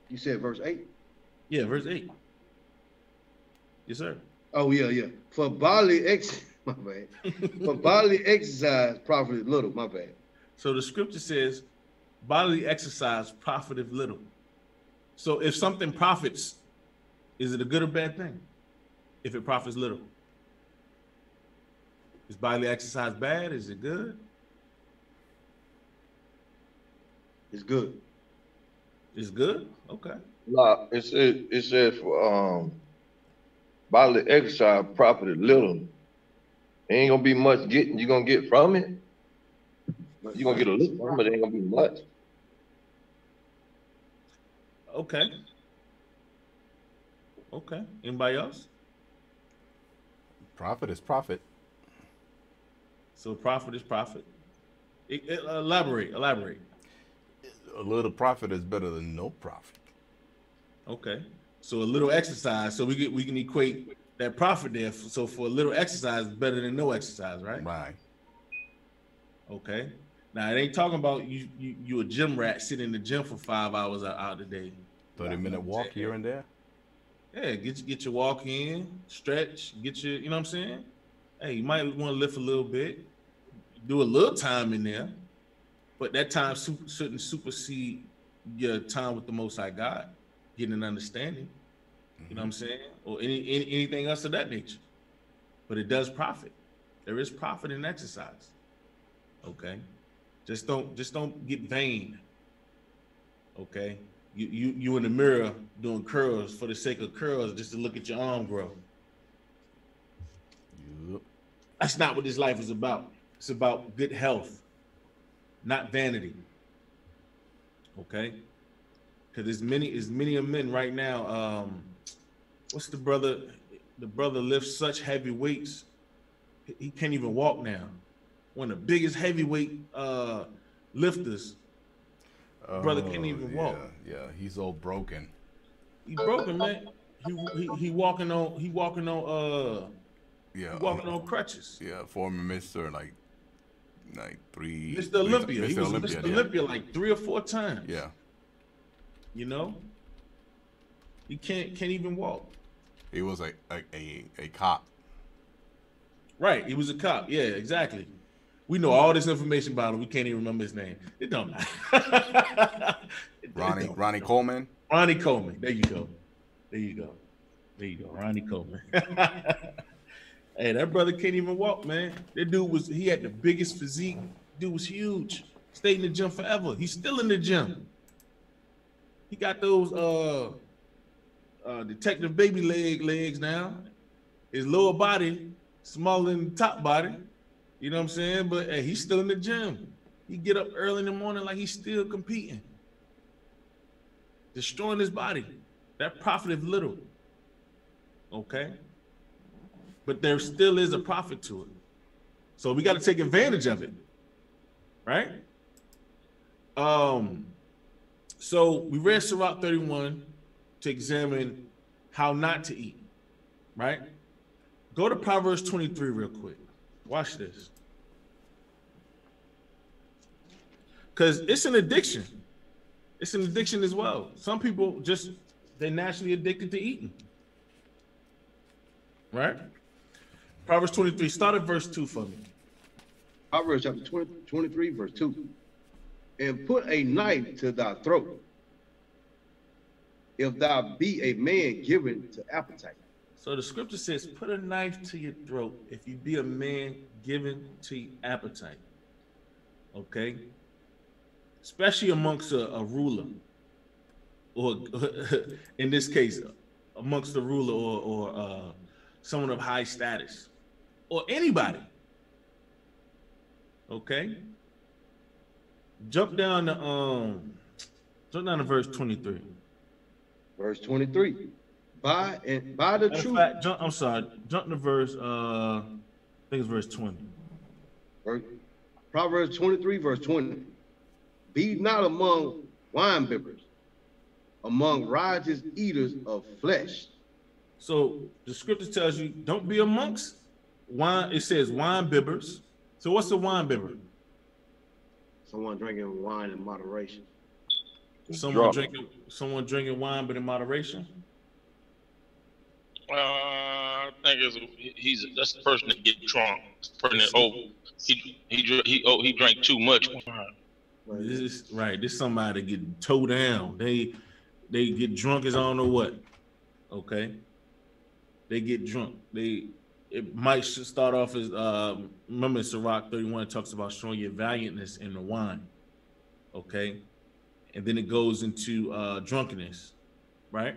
You said verse eight. Yeah, verse eight. Yes, sir. Oh yeah, yeah. For bodily ex *laughs* my bad. For bodily *laughs* exercise profited little. My bad. So the scripture says, bodily exercise profiteth little. So if something profits, is it a good or bad thing? If it profits little. Is bodily exercise bad? Is it good? It's good. It's good? Okay. Nah, it says it says for um bodily exercise profited little. Ain't gonna be much getting you're gonna get from it. You gonna get a little from it, ain't gonna be much. Okay. Okay. Anybody else? Profit is profit. So profit is profit. E- e- elaborate, elaborate. A little profit is better than no profit. Okay. So a little exercise. So we get we can equate that profit there. So for a little exercise is better than no exercise, right? Right. Okay. Now it ain't talking about you you you a gym rat sitting in the gym for five hours out, out a day. 30 minute walk here and there. Yeah, get you get your walk in, stretch, get your, you know what I'm saying? Hey, you might want to lift a little bit, do a little time in there, but that time su- shouldn't supersede your time with the Most High God, getting an understanding. You know what I'm mm-hmm. saying? Or any, any anything else of that nature. but it does profit. There is profit in exercise. Okay, just don't just don't get vain. Okay, you you you in the mirror doing curls for the sake of curls, just to look at your arm grow. Yep. That's not what this life is about. It's about good health, not vanity. Okay, because there's many there's many of men right now. Um, what's the brother? The brother lifts such heavy weights, he can't even walk now. One of the biggest heavyweight uh, lifters. brother can't Oh, even yeah, walk. Yeah, he's all broken. He broken, man. He, he he walking on he walking on uh Yeah, walking on crutches. Yeah, former Mister like like three. Mr. Olympia. He was Olympia, Mr. yeah. Olympia like three or four times. Yeah, You know? He can't can't even walk. he was a a a, a cop. Right. He was a cop. Yeah, exactly. We know all this information about him. We can't even remember his name. It don't matter. *laughs* It Ronnie don't. Ronnie Coleman. Ronnie Coleman. There you go. There you go. There you go. Ronnie Coleman. *laughs* hey, that brother can't even walk, man. That dude was he had the biggest physique. Dude was huge. Stayed in the gym forever. He's still in the gym. He got those uh uh detective baby leg legs now. His lower body smaller than the top body. You know what I'm saying? But hey, he's still in the gym. He get up early in the morning like he's still competing destroying his body. That profit is little. Okay? But there still is a profit to it. So we got to take advantage of it. Right? Um, so we read Sirach 31 to examine how not to eat. Right? Go to Proverbs 23 real quick. Watch this. Because it's an addiction it's an addiction as well. Some people just they're naturally addicted to eating. Right? Proverbs 23. Start at verse 2 for me. Proverbs chapter 20, 23, verse 2. And put a knife to thy throat, if thou be a man given to appetite. So the scripture says, put a knife to your throat if you be a man given to appetite. Okay? Especially amongst a, a ruler, or *laughs* in this case, amongst a ruler or, or uh, someone of high status, or anybody. Okay? Jump down to um jump down to verse 23. Verse 23. By and by the Matter truth. fact, jump, I'm sorry, jump to verse uh I think it's verse 20. Proverbs 23, verse 20. Be not among wine bibbers, among riotous eaters of flesh. So the scripture tells you don't be amongst wine. It says wine bibbers. So what's a wine bibber? Someone drinking wine in moderation. Someone Drunk. drinking someone drinking wine but in moderation. Uh, I think it's he's that's the person that get drunk. Person that oh he he he oh he drank too much wine. This is right. This somebody get towed down. They they get drunk as I don't know what. Okay. They get drunk. They it might start off as uh, remember Sirach 31 it talks about showing your valiantness in the wine. Okay. And then it goes into uh drunkenness, right?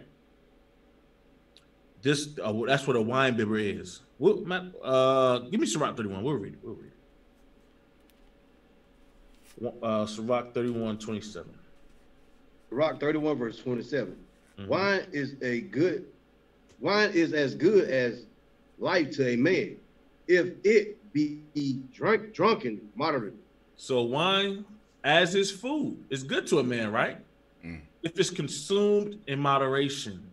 This uh, that's what a wine bibber is. What Matt, uh give me Sirach 31. We'll read it. We'll read it. Uh Sirach 31, 27. Rock 31, verse 27. Mhm. Wine is a good, wine is as good as life to a man, if it be drunk, drunken moderately. So wine, as is food, is good to a man, right? Mm. If it's consumed in moderation.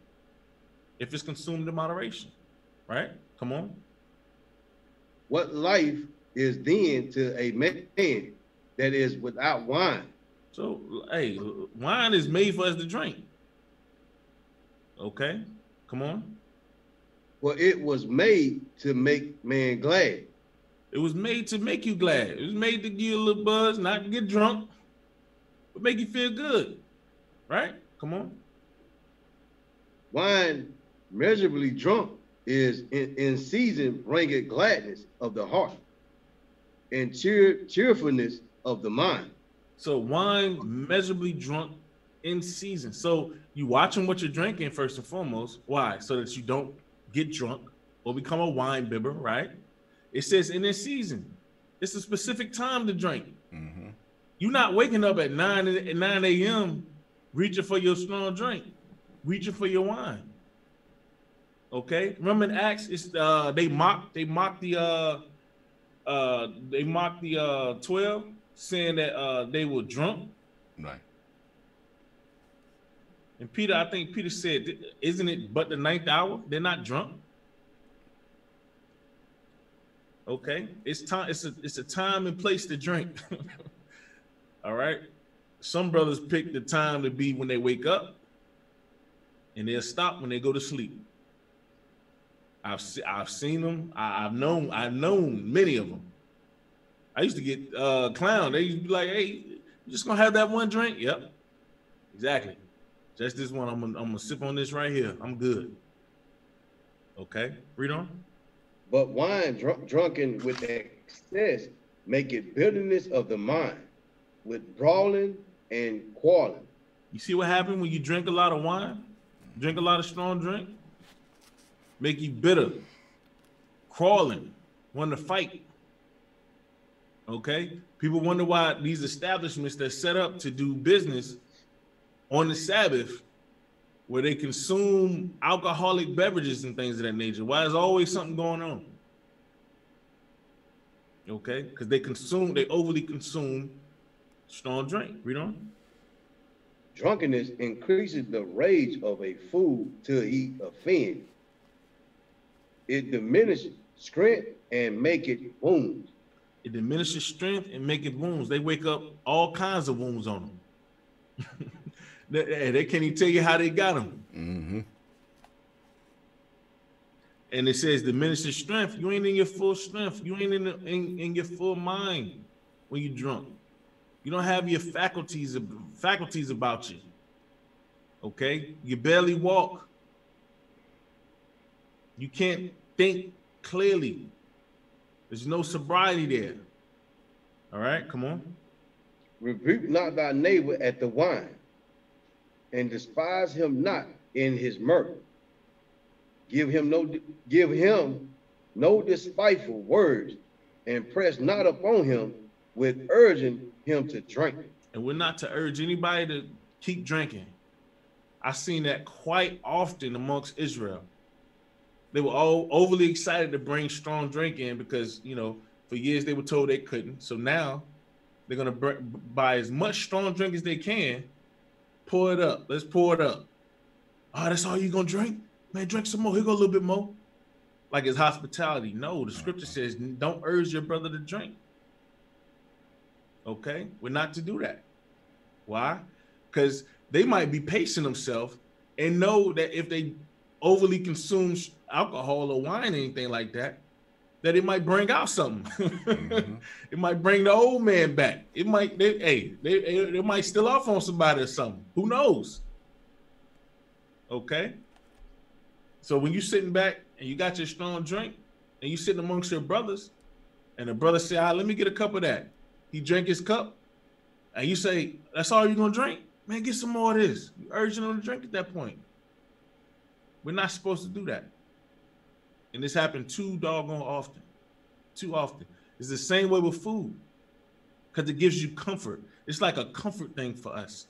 If it's consumed in moderation, right? Come on. What life is then to a man that is without wine? So, hey, wine is made for us to drink. Okay, come on. Well, it was made to make man glad. It was made to make you glad. It was made to give you a little buzz, not get drunk, but make you feel good, right? Come on. Wine measurably drunk is in, in season bringeth gladness of the heart and cheer cheerfulness of the mind. So wine measurably drunk in season. So you watching what you're drinking first and foremost. Why? So that you don't get drunk or become a wine bibber, right? It says in this season. It's a specific time to drink. Mm-hmm. You're not waking up at 9 at 9 a.m. reaching for your strong drink, reaching for your wine. Okay. Remember in Acts, it's uh they mock they mock the uh uh they mocked the uh 12 saying that uh they were drunk. Right. And Peter, I think Peter said, isn't it but the ninth hour? They're not drunk. Okay, it's time. It's a it's a time and place to drink. *laughs* All right. Some brothers pick the time to be when they wake up, and they'll stop when they go to sleep. I've se- I've seen them. I, I've known I've known many of them. I used to get uh clown. They used to be like, "Hey, you just gonna have that one drink?" Yep, exactly. Just this one. I'm gonna, I'm gonna sip on this right here. I'm good. Okay, read on. But wine drunk, drunken with excess make it bitterness of the mind, with brawling and quarreling. You see what happened when you drink a lot of wine, drink a lot of strong drink, make you bitter, crawling, want to fight. Okay, people wonder why these establishments that set up to do business on the Sabbath, where they consume alcoholic beverages and things of that nature. Why is always something going on? Okay, because they consume, they overly consume strong drink. Read on. Drunkenness increases the rage of a fool till he offend. It diminishes strength and make it wounds. It diminishes strength and make it wounds. They wake up all kinds of wounds on them. *laughs* they, they can't even tell you how they got them. Mm-hmm. And it says diminishes strength. You ain't in your full strength. You ain't in, the, in, in your full mind when you're drunk. You don't have your faculties faculties about you. Okay, you barely walk. You can't think clearly. There's no sobriety there. All right, come on. Rebuke not thy neighbor at the wine, and despise him not in his mirth. Give him no give him no despiteful words, and press not upon him with urging him to drink. And we're not to urge anybody to keep drinking. I've seen that quite often amongst Israel. They were all overly excited to bring strong drink in because, you know, for years they were told they couldn't. So now they're going to br- buy as much strong drink as they can, pour it up. Let's pour it up. Oh, that's all you're going to drink? Man, drink some more. Here go a little bit more. Like it's hospitality. No, the scripture says don't urge your brother to drink. Okay, we're not to do that. Why? Because they might be pacing themselves and know that if they overly consume alcohol or wine, or anything like that, that it might bring out something. Mm-hmm. *laughs* it might bring the old man back. It might, they, hey, they, they might still off on somebody or something. Who knows? Okay. So when you sitting back and you got your strong drink and you sitting amongst your brothers, and the brother say, ah, let me get a cup of that. He drank his cup, and you say, That's all you're gonna drink? Man, get some more of this. You urging him to drink at that point. We're not supposed to do that. And this happened too doggone often. Too often. It's the same way with food. Because it gives you comfort. It's like a comfort thing for us.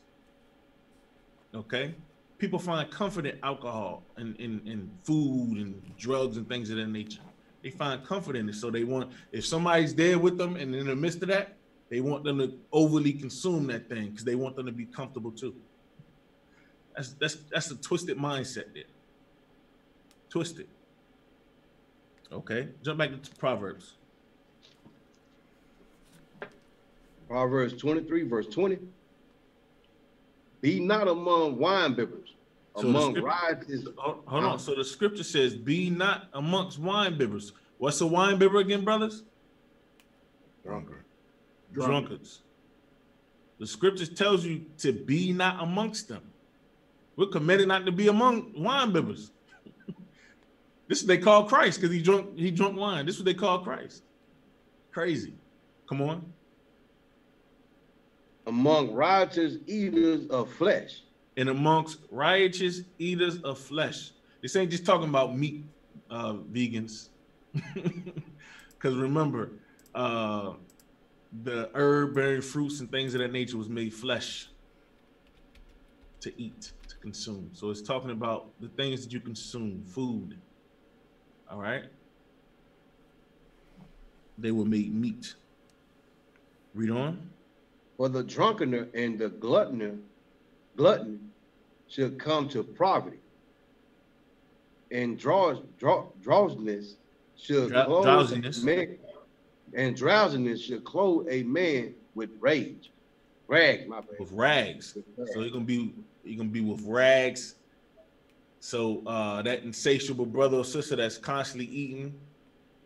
Okay? People find comfort in alcohol and in, food and drugs and things of that nature. They find comfort in it. So they want, if somebody's there with them and in the midst of that, they want them to overly consume that thing because they want them to be comfortable too. That's that's that's a twisted mindset there. Twisted. Okay, jump back to Proverbs. Proverbs 23, verse 20. Be not among wine bibbers, So the among rioters. Hold, hold on. So the scripture says, "Be not amongst wine bibbers." What's a wine bibber again, brothers? Drunkard. Drunkards. The scripture tells you to be not amongst them. We're committed not to be among wine bibbers. This is what they call Christ because he drunk he drunk wine. This is what they call Christ. Crazy. Come on. Among riotous eaters of flesh. And amongst riotous eaters of flesh. This ain't just talking about meat, uh, vegans. *laughs* Because remember, uh, the herb bearing fruits and things of that nature was made flesh to eat, to consume. So it's talking about the things that you consume, food. All right. They were made meat. Read on. For the drunkener and the gluttoner, glutton should come to poverty. And draws, draw, drowsiness should Drou- clothe drowsiness. a man, and drowsiness should clothe a man with rage. Rags, my bad. with rags. So you're gonna be you're gonna be with rags. So uh that insatiable brother or sister that's constantly eating,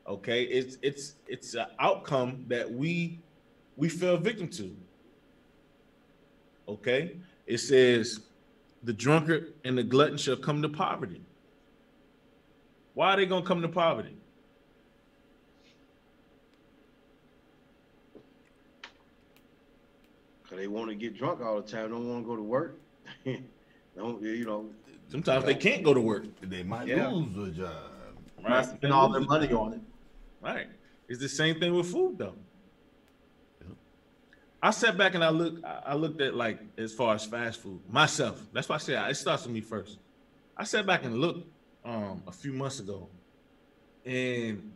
okay, it's it's it's an outcome that we we fell victim to. Okay, it says the drunkard and the glutton shall come to poverty. Why are they gonna come to poverty? Cause they want to get drunk all the time. Don't want to go to work. *laughs* don't you know? Sometimes they can't go to work. They might Yeah. lose a job. Right. Spend all their money on it. Right. It's the same thing with food though. I sat back and I looked I I looked at like as far as fast food myself. That's why I said it starts with me first. I sat back and looked um a few months ago and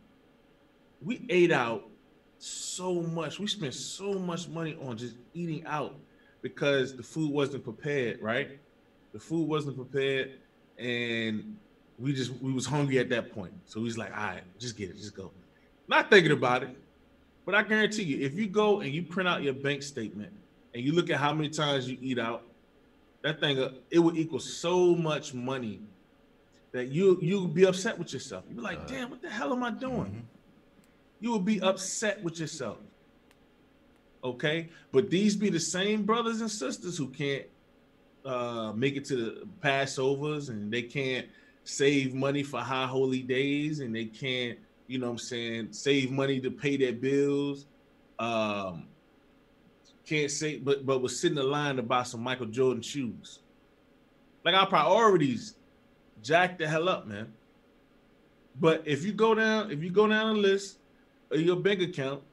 we ate out so much. We spent so much money on just eating out because the food wasn't prepared, right? The food wasn't prepared and we just we was hungry at that point. So was like, all right, just get it, just go. Not thinking about it. But I guarantee you, if you go and you print out your bank statement and you look at how many times you eat out, that thing uh, it would equal so much money that you you would be upset with yourself. You'd be like, damn, what the hell am I doing? You would be upset with yourself. Okay, but these be the same brothers and sisters who can't uh, make it to the Passovers and they can't save money for high holy days and they can't, you know what I'm saying, save money to pay their bills. Um, can't say, but but was sitting in line to buy some Michael Jordan shoes. Like our priorities jack the hell up, man. But if you go down, if you go down the list of your bank account,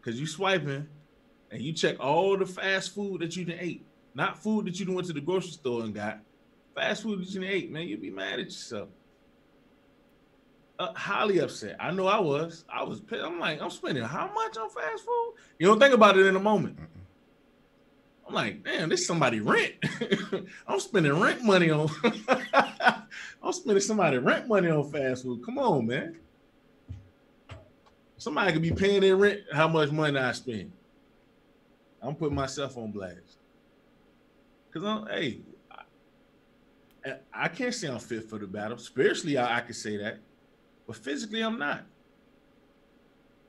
because you swiping and you check all the fast food that you done ate, not food that you went to the grocery store and got, fast food that you ate, man, you'd be mad at yourself. Uh, highly upset. I know I was. I was pissed. I'm like, I'm spending how much on fast food? You don't think about it in a moment. I'm like, damn, this somebody rent. *laughs* I'm spending rent money on. *laughs* I'm spending somebody rent money on fast food. Come on, man. Somebody could be paying their rent. How much money I spend? I'm putting myself on blast. Cause I'm, hey, I, I can't say I'm fit for the battle. Spiritually, I, I can say that, but physically, I'm not.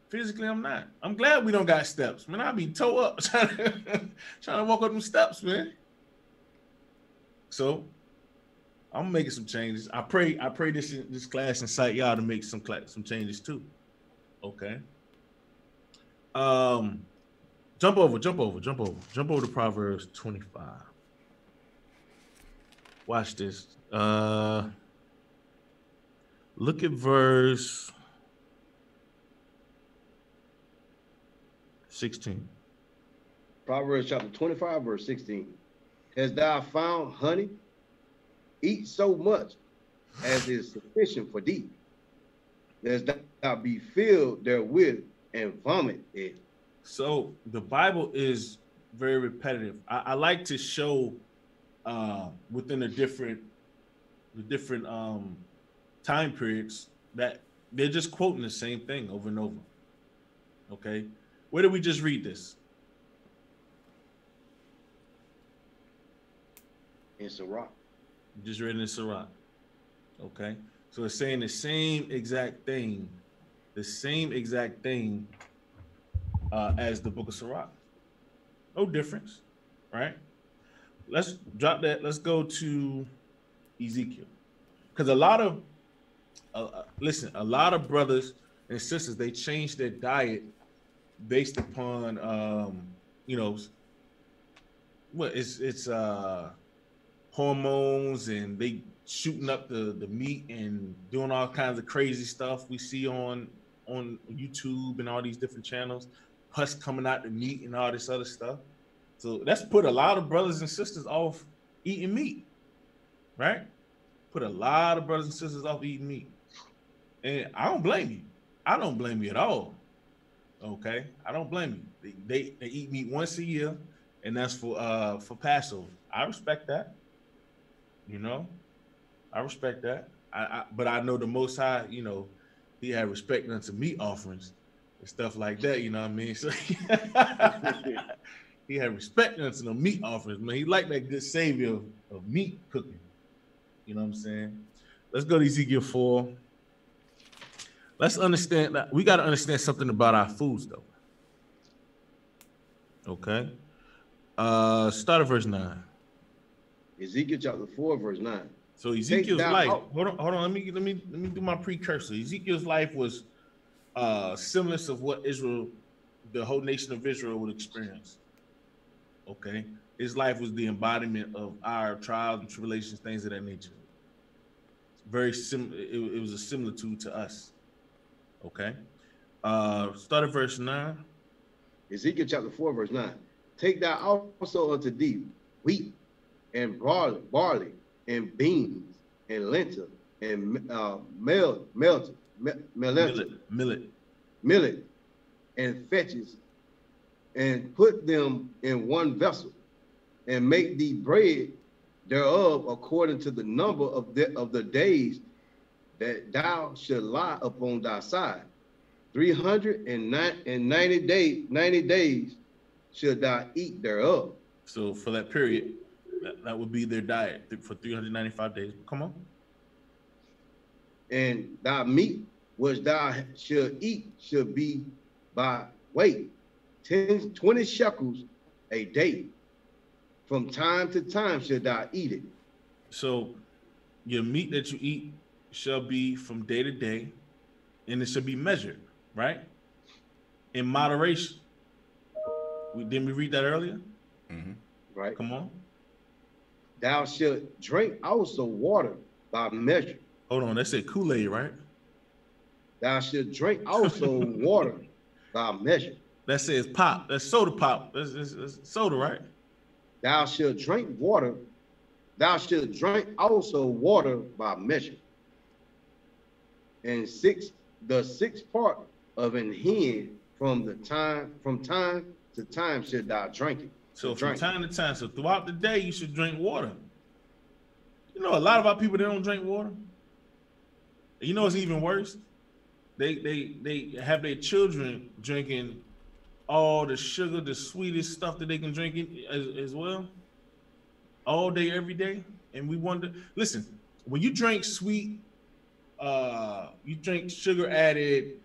Physically, I'm not. I'm glad we don't got steps, man. I be toe up *laughs* trying to, trying to walk up them steps, man. So I'm making some changes. I pray. I pray this this class incite y'all to make some cla- some changes too. Okay. Um, jump over, jump over, jump over, jump over to Proverbs 25. Watch this. Uh, look at verse 16. Proverbs chapter 25, verse 16. Has thou found honey? Eat so much as is sufficient for thee. Lest thou be filled therewith and vomit it. So the Bible is very repetitive. I, I like to show uh, within the different the different um, time periods that they're just quoting the same thing over and over. Okay, where did we just read this? In Sirach. Just read it in Sirach. Okay, so it's saying the same exact thing, the same exact thing uh, as the Book of Sirach. No difference, right? Let's drop that. Let's go to Ezekiel, because a lot of uh, listen, a lot of brothers and sisters they change their diet based upon um, you know what it's it's uh hormones and they shooting up the the meat and doing all kinds of crazy stuff we see on on YouTube and all these different channels, pus coming out the meat and all this other stuff. So that's put a lot of brothers and sisters off eating meat, right? Put a lot of brothers and sisters off eating meat. And I don't blame you. I don't blame you at all. Okay, I don't blame you. They, they, they eat meat once a year, and that's for uh for Passover. I respect that. You know, I respect that. I, I but I know the Most High. You know, He had respect unto meat offerings and stuff like that. You know what I mean? So *laughs* *laughs* he had respect unto the meat offerings. Man, he liked that good savior of, of meat cooking. You know what I'm saying? Let's go to Ezekiel four. Let's understand that we got to understand something about our foods, though. Okay. Uh start at verse 9. Ezekiel chapter 4, verse 9. So Ezekiel's life. out- Hold on, hold on. Let me let me let me do my precursor. Ezekiel's life was uh semblance of what Israel, the whole nation of Israel would experience. Okay. His life was the embodiment of our trials and tribulations, things of that nature. Very sim it, it was a similitude to us. Okay. Uh start at verse 9. Ezekiel chapter 4, verse 9. Take thou also unto thee wheat and barley, barley and beans and lentil and uh, mel, melt, me- Millet. Millet. millet and fitches and put them in one vessel and make the bread thereof according to the number of the, of the days that thou should lie upon thy side. 390 days, 90 days should thou eat thereof. So for that period, that, that would be their diet for 395 days. Come on. and thy meat which thou should eat should be by weight 10 20 shekels a day from time to time should thou eat it So your meat that you eat shall be from day to day, and it should be measured, right? In moderation. We didn't we read that earlier? Mm-hmm. right Come on. thou shalt drink also water by measure Hold on. That said Kool-Aid, right? thou shalt drink also *laughs* water by measure That says pop. That's soda pop. That's, that's, that's soda, right? thou shalt drink water thou shalt drink also water by measure and six the sixth part of an hin from the time from time to time should thou drink it So from time to time, so throughout the day, you should drink water. You know, a lot of our people they don't drink water. You know, it's even worse. They they they have their children drinking all the sugar, the sweetest stuff that they can drink in, as, as well, all day, every day. And we wonder. Listen, when you drink sweet, uh, you drink sugar added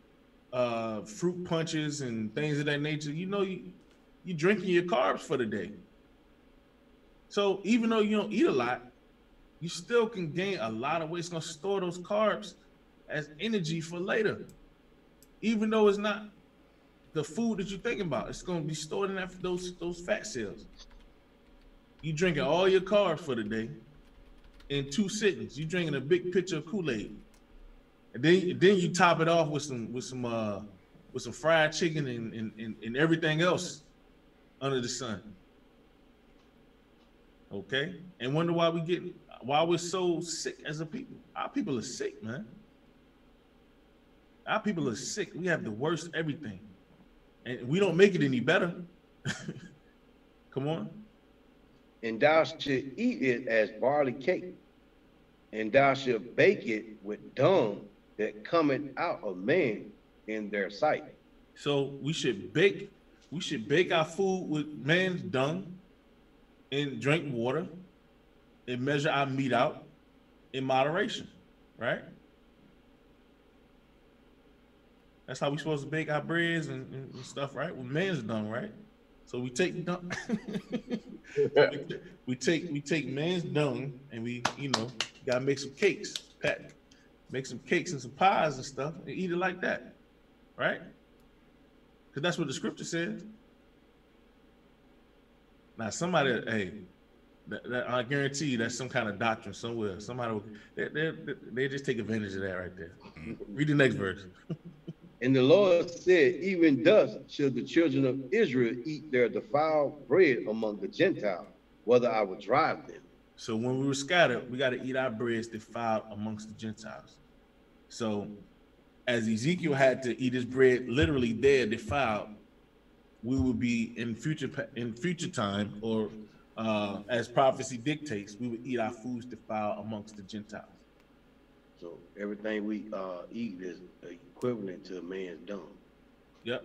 uh, fruit punches and things of that nature. You know, you you're drinking your carbs for the day. So even though you don't eat a lot, you still can gain a lot of weight. It's gonna store those carbs as energy for later. Even though it's not the food that you're thinking about, it's gonna be stored in that those those fat cells. You drinking all your carbs for the day in two sittings. You drinking a big pitcher of Kool-Aid. And then then you top it off with some with some uh with some fried chicken and, and, and, and everything else under the sun. Okay? And wonder why we get why we're so sick as a people. Our people are sick, man. Our people are sick. We have the worst everything. And we don't make it any better. *laughs* Come on. and thou shalt eat it as barley cake and thou shalt bake it with dung that cometh out of man in their sight So we should bake, we should bake our food with man's dung and drink water and measure our meat out in moderation, right? That's how we supposed to bake our breads and, and stuff, right? With man's dung, right? So we take dung, *laughs* we take we take man's dung and we, you know, gotta make some cakes, pat, make some cakes and some pies and stuff, and eat it like that, right? Because that's what the scripture says. Now, somebody, hey, that, that- I guarantee you that's some kind of doctrine somewhere. Somebody, they, they, they just take advantage of that right there. Mm-hmm. Read the next verse. *laughs* And the Lord said, Even thus shall the children of Israel eat their defiled bread among the Gentiles, whether I would drive them. So when we were scattered, we got to eat our breads defiled amongst the Gentiles. So as Ezekiel had to eat his bread literally there defiled, we will be in future in future time, or uh, as prophecy dictates, we would eat our foods defiled amongst the Gentiles. So everything we uh, eat is equivalent to a man's dung. Yep.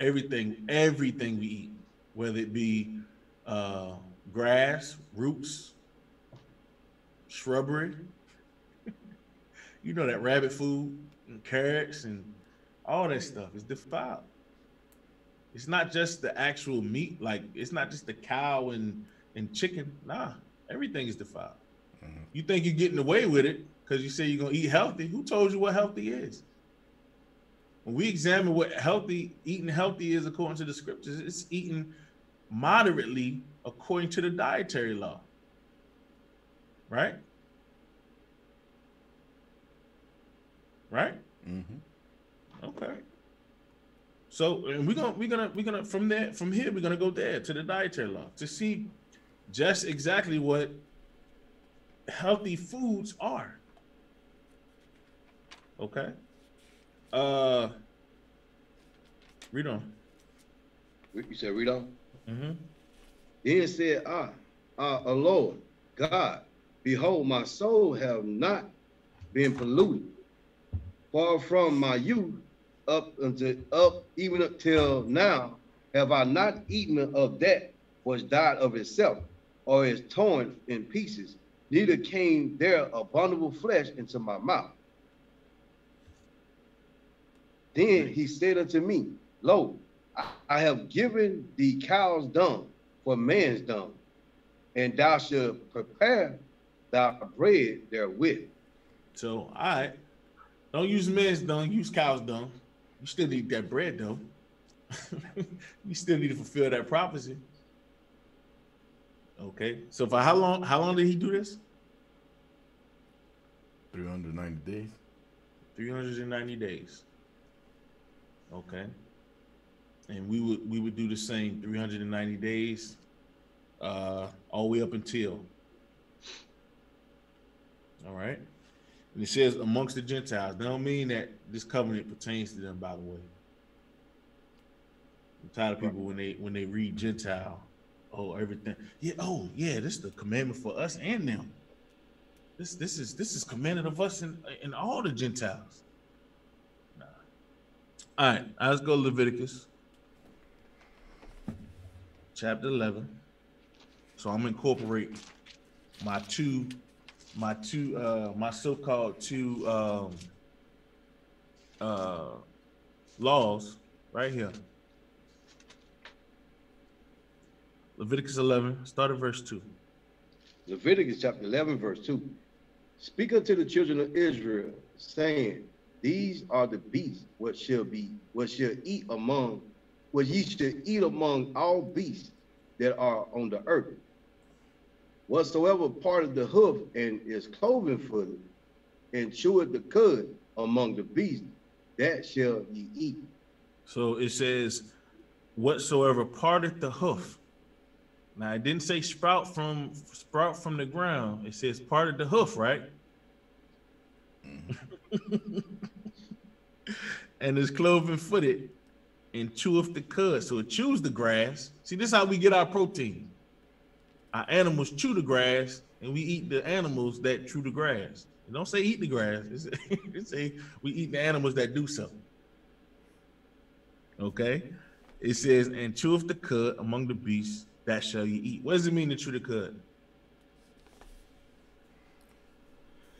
Everything, everything we eat, whether it be uh, grass, roots, shrubbery, *laughs* you know that rabbit food and carrots and all that stuff is defiled. It's not just the actual meat, like it's not just the cow and and chicken. Nah, everything is defiled. You think you're getting away with it because you say you're gonna eat healthy. Who told you what healthy is? When we examine what healthy eating healthy is according to the scriptures, it's eating moderately according to the dietary law. Right? Right? Mm-hmm. Okay. So and we're gonna we're gonna we're gonna from there from here we're gonna go there to the dietary law to see just exactly what healthy foods are. Okay. Uh read on. You said, read on? Mm-hmm. Then said I, ah, uh, Lord, God, behold, my soul have not been polluted. Far from my youth up until up even up till now, have I not eaten of that which died of itself, or is torn in pieces, neither came there abominable flesh into my mouth. Then he said unto me, Lo, I- I have given the cow's dung for man's dung, and thou shalt prepare thy bread therewith. So all right. Don't use man's dung, use cow's dung. You still need that bread though. *laughs* you still need to fulfill that prophecy. Okay. So for how long how long did he do this? 390 days. 390 days. Okay. And we would we would do the same 390 days uh all the way up until all right. And it says amongst the Gentiles. That don't mean that this covenant pertains to them, by the way. I'm tired of people when they when they read Gentile, oh everything. Yeah, oh yeah, this is the commandment for us and them. This this is this is commanded of us and, and all the Gentiles. All right, let's go Leviticus chapter 11. So I'm incorporate my two, my two, uh, my so-called two um, uh, laws right here. Leviticus 11, start at verse 2. Leviticus chapter 11, verse 2. Speak unto the children of Israel, saying, These are the beasts what shall be, what shall eat among, what ye shall eat among all beasts that are on the earth. Whatsoever part of the hoof and is cloven footed, and cheweth the cud among the beasts, that shall ye eat. So it says, whatsoever parteth the hoof. Now it didn't say sprout from sprout from the ground. It says parted the hoof, right? Mm-hmm. *laughs* and is cloven footed and cheweth the cud. So it chews the grass. See, this is how we get our protein. Our animals chew the grass, and we eat the animals that chew the grass. Don't say eat the grass. It say, *laughs* we eat the animals that do so. Okay. It says, and cheweth the cud among the beasts that shall you eat. What does it mean to chew the cud?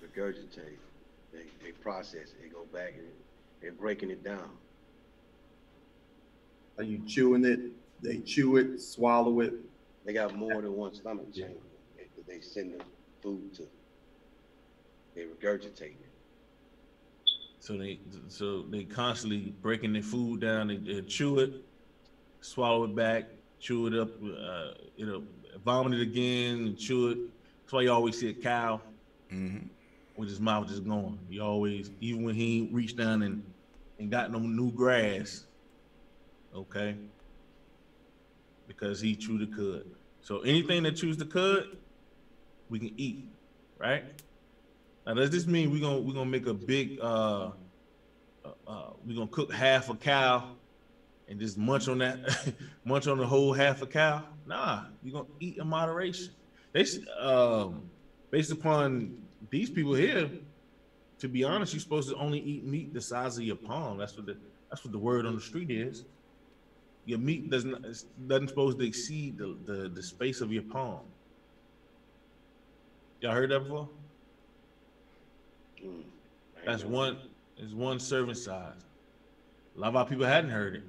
Regurgitate. They, they process it. They go back and they're breaking it down. Are you chewing it? They chew it, swallow it. They got more than one stomach chamber that they send the food to. They regurgitate it. So they so they constantly breaking their food down. They, they chew it, swallow it back, chew it up, uh, you know, vomit it again, and chew it. That's why you always see a cow with his mouth just going. He always, even when he ain't reached down and and got no new grass, okay, because he chewed the cud. So anything that chews the cud, we can eat, right? Now does this mean we're gonna we're gonna make a big uh uh, uh we're gonna cook half a cow and just munch on that *laughs* munch on the whole half a cow? Nah, you're gonna eat in moderation. They um based upon these people here, to be honest, you're supposed to only eat meat the size of your palm. That's what the that's what the word on the street is. Your meat doesn't doesn't supposed to exceed the, the, the space of your palm. Y'all heard that before? That's one is one serving size. A lot of our people hadn't heard it.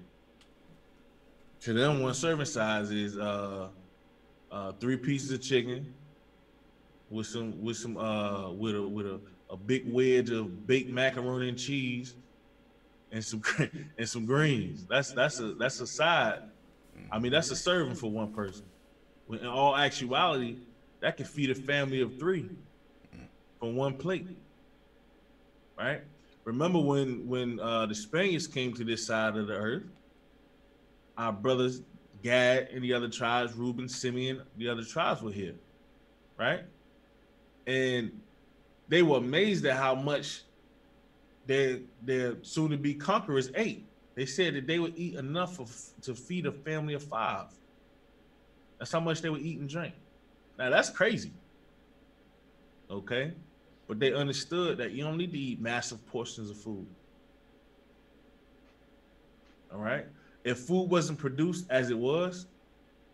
To them, one serving size is uh uh three pieces of chicken with some with some uh with a with a, a big wedge of baked macaroni and cheese and some *laughs* and some greens. That's that's a that's a side. I mean that's a serving for one person. When in all actuality, that can feed a family of three from one plate. Right? Remember when when uh the Spaniards came to this side of the earth, our brothers Gad and the other tribes, Reuben, Simeon, the other tribes were here. Right? And they were amazed at how much their their soon to be conquerors ate. They said that they would eat enough of, to feed a family of five. That's how much they would eat and drink. Now that's crazy. Okay, but they understood that you don't need to eat massive portions of food. All right. If food wasn't produced as it was,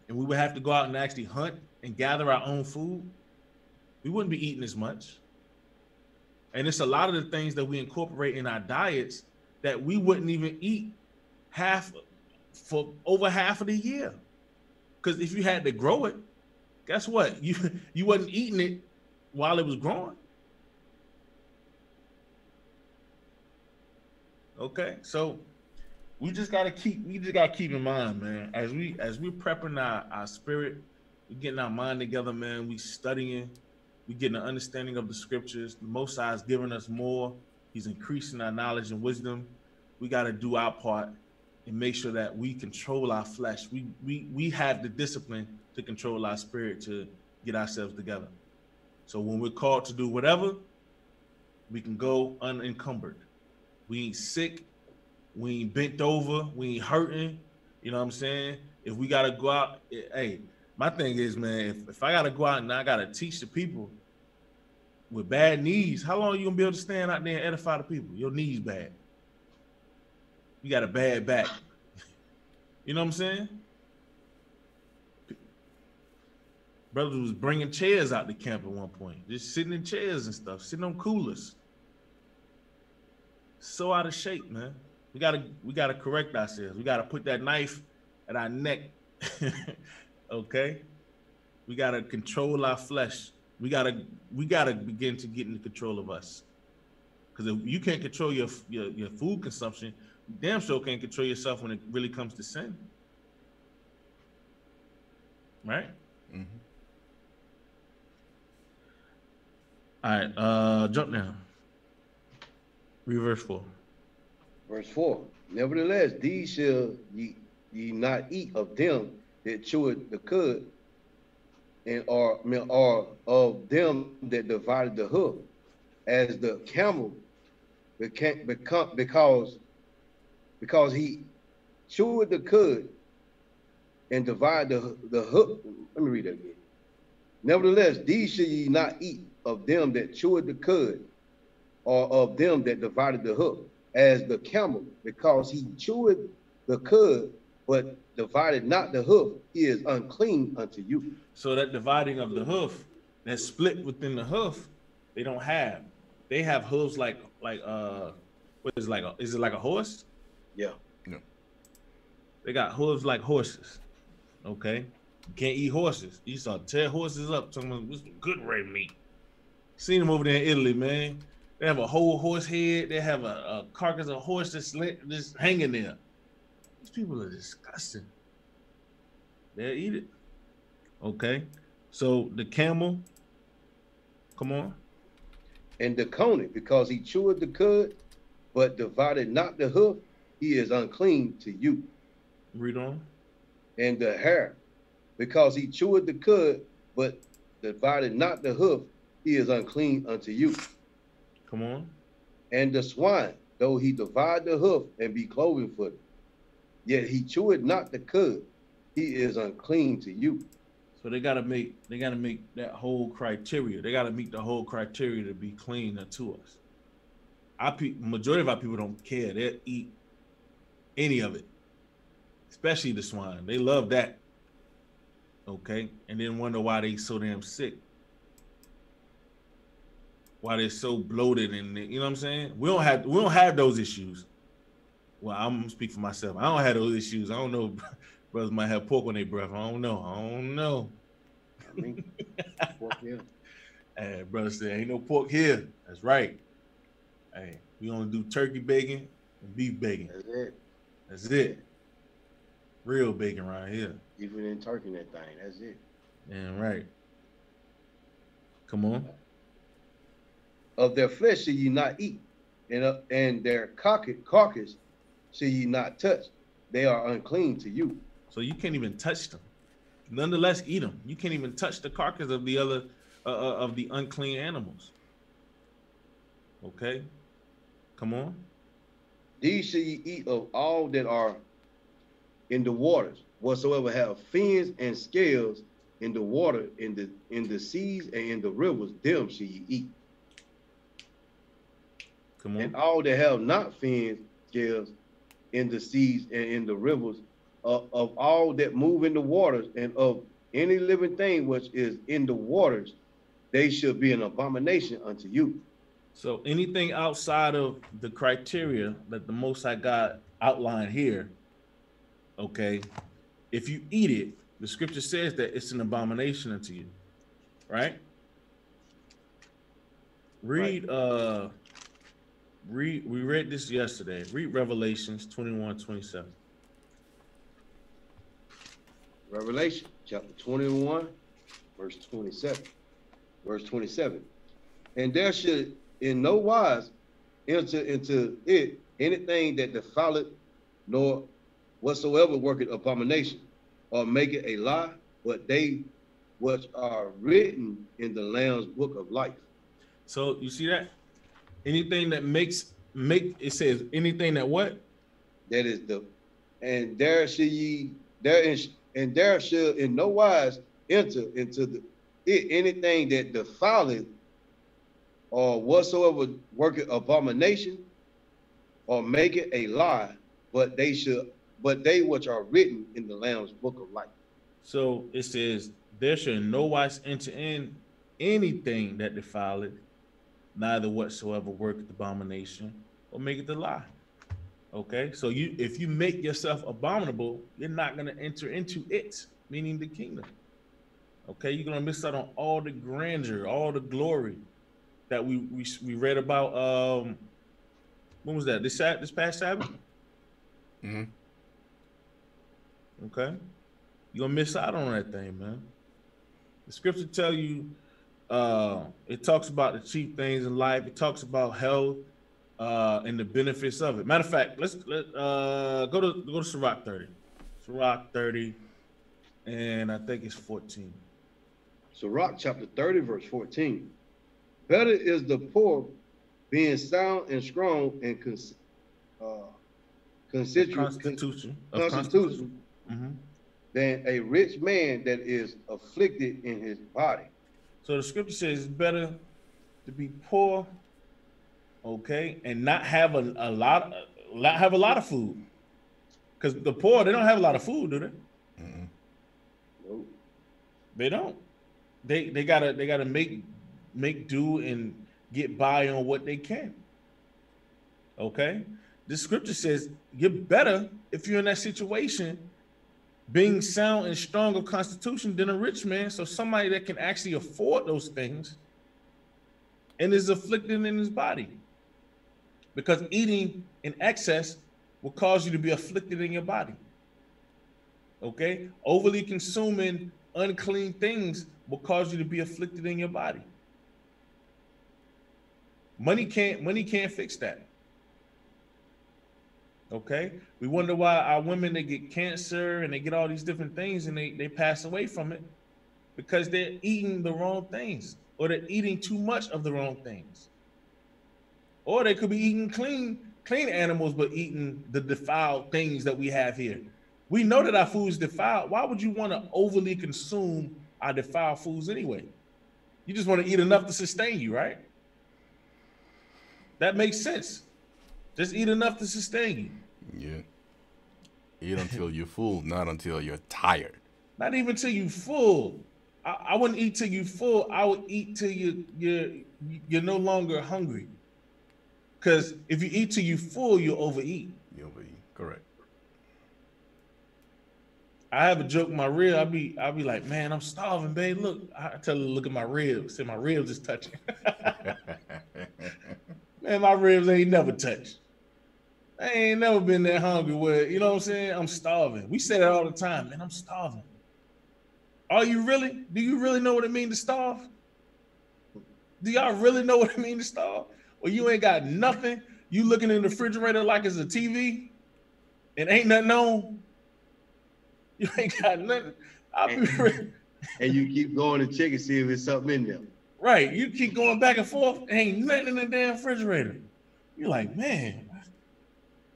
and we would have to go out and actually hunt and gather our own food, we wouldn't be eating as much. And it's a lot of the things that we incorporate in our diets that we wouldn't even eat half for over half of the year. Because if you had to grow it, guess what? *laughs* You you wasn't eating it while it was growing. Okay, so we just gotta keep we just gotta keep in mind, man, as we as we prepping our, our spirit, we getting our mind together, man. We studying, we getting an understanding of the scriptures. The Most High is giving us more. He's increasing our knowledge and wisdom. We got to do our part and make sure that we control our flesh. We we we have the discipline to control our spirit to get ourselves together. So when we're called to do whatever, we can go unencumbered. We ain't sick. We ain't bent over. We ain't hurting. You know what I'm saying? If we gotta go out, eh, hey, my thing is, man, if, if I gotta go out and I gotta teach the people with bad knees, how long you gonna be able to stand out there and edify the people? Your knees bad. You got a bad back. *laughs* You know what I'm saying? Brothers was bringing chairs out to camp at one point, just sitting in chairs and stuff, sitting on coolers. So out of shape, man. We gotta we gotta correct ourselves. We gotta put that knife at our neck. *laughs* okay? We gotta control our flesh. We gotta we gotta begin to get into control of us. Because if you can't control your, your your food consumption, damn sure can't control yourself when it really comes to sin. Right? Mm-hmm. All right, uh jump down. Reverse four. Verse 4 Nevertheless, these shall ye, ye not eat of them that chewed the cud, and mean, are of them that divided the hoof, as the camel became, become, because because he chewed the cud and divided the, the hoof. Let me read that again. Nevertheless, these shall ye not eat of them that chewed the cud, or of them that divided the hoof, as the camel, because he chewed the cud, but divided not the hoof, he is unclean unto you. So that dividing of the hoof, that split within the hoof, they don't have. They have hooves like like uh what is it like a, is it like a horse? Yeah. No. They got hooves like horses. Okay. You can't eat horses. You saw tear horses up talking about this good red meat. Seen them over there in Italy, man. They have a whole horse head. They have a, a carcass of horse that's, lit, just hanging there. These people are disgusting. They'll eat it. Okay. So the camel, come on. And the coney, because he chewed the cud, but divided not the hoof, he is unclean to you. Read on. And the hare, because he chewed the cud, but divided not the hoof, he is unclean unto you. Come on. And the swine, though he divide the hoof and be cloven footed, yet he chewed not the cud, he is unclean to you. So they gotta make they gotta make that whole criteria. They gotta meet the whole criteria to be clean unto us. Our pe- majority of our people don't care. They'll eat any of it, especially the swine. They love that. Okay, and then wonder why they so damn sick. Why they're so bloated and you know what I'm saying? We don't have we don't have those issues. Well, I'm gonna speak for myself. I don't have those issues. I don't know. *laughs* Brothers might have pork on their breath. I don't know. I don't know. I mean, pork here. *laughs* Hey, brother said, ain't no pork here. That's right. Hey, we only do turkey bacon and beef bacon. That's it. That's it. Real bacon right here. Even in turkey, that thing. That's it. Yeah, right. Come on. Of their flesh shall ye not eat, and uh, and their carcass, carcass shall ye not touch. They are unclean to you. So you can't even touch them. Nonetheless, eat them. You can't even touch the carcass of the other uh, uh, of the unclean animals. Okay. Come on. These shall ye eat of all that are in the waters, whatsoever have fins and scales in the water, in the in the seas and in the rivers, them shall ye eat. Come on. And all that have not fins, scales in the seas and in the rivers, of, of all that move in the waters, and of any living thing which is in the waters, they shall be an abomination unto you. So anything outside of the criteria that the Most High God outlined here, okay, if you eat it, the scripture says that it's an abomination unto you, right? Read uh read we read this yesterday. Read Revelations 21, 27. Revelation chapter 21, verse 27. Verse 27. And there should in no wise enter into it anything that defileth, nor whatsoever worketh abomination, or make it a lie, but they which are written in the Lamb's book of life. So you see that? Anything that makes make it says anything that what? That is the and there shall ye there is and there shall in no wise enter into the it, anything that defileth or whatsoever worketh abomination or make it a lie, but they should but they which are written in the Lamb's book of life. So it says, There shall no wise enter in anything that defileth, neither whatsoever worketh abomination, or maketh a lie. Okay, so you if you make yourself abominable, you're not gonna enter into it, meaning the kingdom. Okay, you're gonna miss out on all the grandeur, all the glory that we we, we read about. Um, when was that? This Sat this past Sabbath. Mm-hmm. Okay. You're gonna miss out on that thing, man. The scripture tell you uh it talks about the cheap things in life, it talks about health uh and the benefits of it. Matter of fact, let's let uh go to go to Sirach 30. Sirach 30, and I think it's 14. Sirach chapter 30, verse 14. Better is the poor being sound and strong and cons- uh, constitu- Constitution. of constitution Mhm. than a rich man that is afflicted in his body. So the scripture says it's better to be poor, okay, and not have a, a lot, not have a lot of food. Because the poor, they don't have a lot of food, do they? Nope. They don't. They they gotta they gotta make make do and get by on what they can. Okay, the scripture says you're better if you're in that situation, being sound and strong of constitution than a rich man. So somebody that can actually afford those things, and is afflicted in his body. Because eating in excess will cause you to be afflicted in your body. Okay? Overly consuming unclean things will cause you to be afflicted in your body. Money can't money can't fix that. Okay? We wonder why our women they get cancer and they get all these different things and they, they pass away from it because they're eating the wrong things or they're eating too much of the wrong things. Or they could be eating clean clean animals but eating the defiled things that we have here. We know that our food is defiled. Why would you want to overly consume our defiled foods anyway? You just want to eat enough to sustain you, right? That makes sense. Just eat enough to sustain you. Yeah. Eat until you're full, not until you're tired. Not even till you full. I, I wouldn't eat till you full. I would eat till you you're you're no longer hungry. Because if you eat till you full, you'll overeat. You overeat. Correct. I have a joke with my rib. I be I be like, man, I'm starving, babe. Look, I tell her, look at my ribs. Say my ribs is touching. *laughs* man, my ribs ain't never touched. I ain't never been that hungry where, you know what I'm saying? I'm starving. We say that all the time, man. I'm starving. Are you really? Do you really know what it means to starve? Do y'all really know what it means to starve? Well, you ain't got nothing. You looking in the refrigerator like it's a TV and ain't nothing on. You ain't got nothing. I'll be and, and you keep going to check and see if there's something in there. Right. You keep going back and forth. Ain't nothing in the damn refrigerator. You're like, man.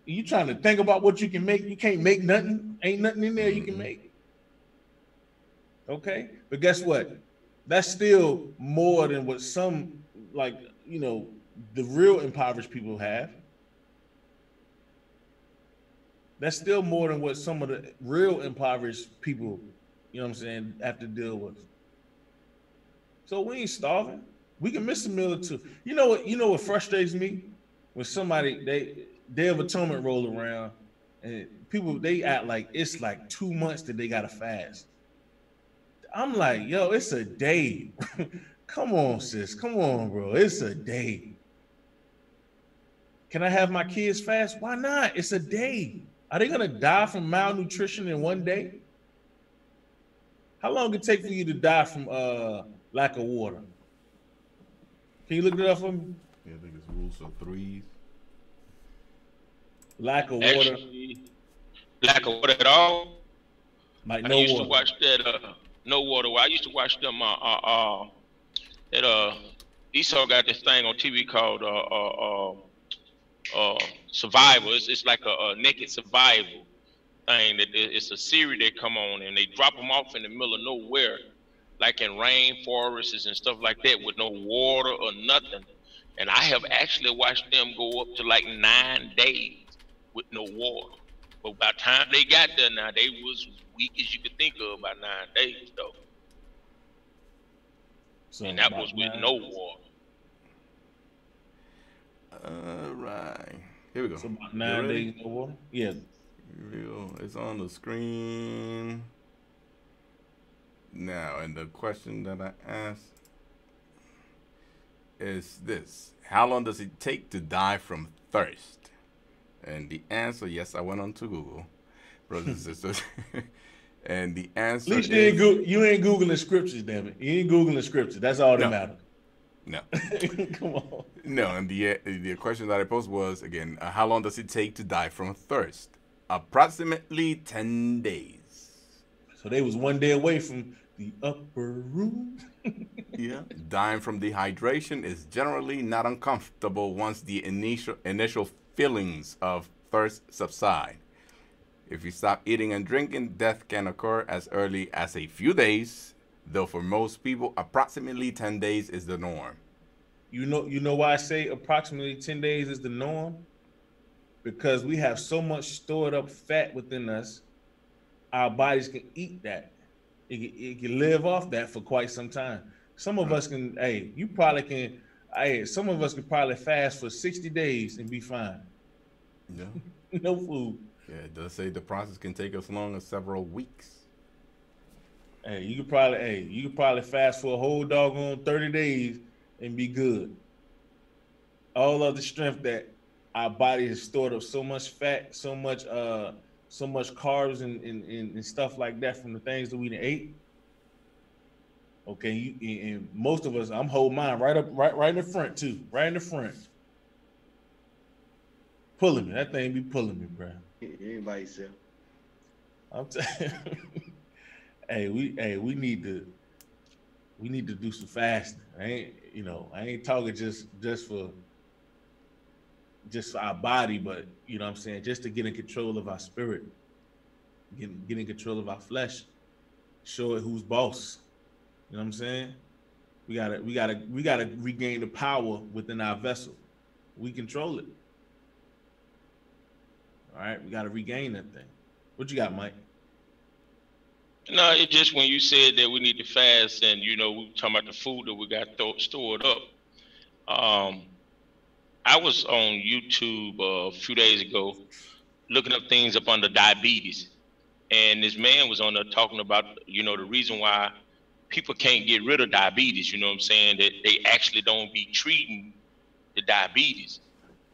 You trying to think about what you can make. You can't make nothing. Ain't nothing in there you can mm-hmm. make. Okay. But guess what? That's still more than what some like, you know, the real impoverished people have. That's still more than what some of the real impoverished people, you know what I'm saying, have to deal with. So we ain't starving. We can miss a meal or two. You know what? You know what frustrates me when somebody they Day of Atonement roll around and people they act like it's like two months that they gotta fast. I'm like, yo, it's a day. *laughs* Come on, sis. Come on, bro. It's a day. Can I have my kids fast? Why not? It's a day. Are they gonna die from malnutrition in one day? How long it take for you to die from uh lack of water? Can you look it up for me? Yeah, I think it's rules of threes. Lack of water. Actually, lack of water at all. Like no I used water. to watch that. Uh, no water. I used to watch them. Uh, uh, uh, that uh, Esau got this thing on TV called uh, uh, uh, uh Survival. It's, it's like a, a naked survival thing. That it's a series they come on and they drop them off in the middle of nowhere, like in rainforests and stuff like that, with no water or nothing. And I have actually watched them go up to like nine days with no water. But by the time they got there, now they was weak as you could think of by nine days though, So and that was with nine- no water. All right. Here we go. So about nine ready? days no water. Yeah. Here we go. It's on the screen. Now, and the question that I asked is this How long does it take to die from thirst? And the answer, yes, I went on to Google, brothers and sisters. *laughs* and the answer. At least you is ain't go- you ain't googling scriptures, damn it. You ain't googling scriptures. That's all that No. matters. no. *laughs* Come on. No, and the the question that I posed was again, uh, how long does it take to die from thirst? Approximately ten days. So they was one day away from the upper room. *laughs* Yeah. Dying from dehydration is generally not uncomfortable once the initial initial feelings of thirst subside. If you stop eating and drinking, death can occur as early as a few days, though for most people, approximately 10 days is the norm. You know, you know why I say approximately 10 days is the norm? Because we have so much stored up fat within us, our bodies can eat that. It can, it can live off that for quite some time. Some of us can, hey, you probably can, hey, some of us could probably fast for 60 days and be fine. Yeah. *laughs* no food. Yeah, it does say the process can take as long as several weeks. Hey, you could probably, hey, you could probably fast for a whole doggone 30 days and be good. all of the strength that our body has stored up so much fat, so much uh so much carbs and, and, and, stuff like that from the things that we ate. Okay, you, and most of us, I'm holding mine right up, right, right in the front too, right in the front. Pulling me, that thing be pulling me, bro. Anybody self. I'm telling. *laughs* hey, we, hey, we need to, we need to do some fasting. I ain't, you know, I ain't talking just, just for, just for our body, but you know, what I'm saying, just to get in control of our spirit, get, get in control of our flesh, show it who's boss. You know what I'm saying? We gotta, we gotta, we gotta regain the power within our vessel. We control it. All right, we gotta regain that thing. What you got, Mike? No, it just when you said that we need to fast, and you know, we were talking about the food that we got th- stored up. Um, I was on YouTube uh, a few days ago looking up things up under diabetes, and this man was on there talking about, you know, the reason why people can't get rid of diabetes. You know what I'm saying? That they actually don't be treating the diabetes.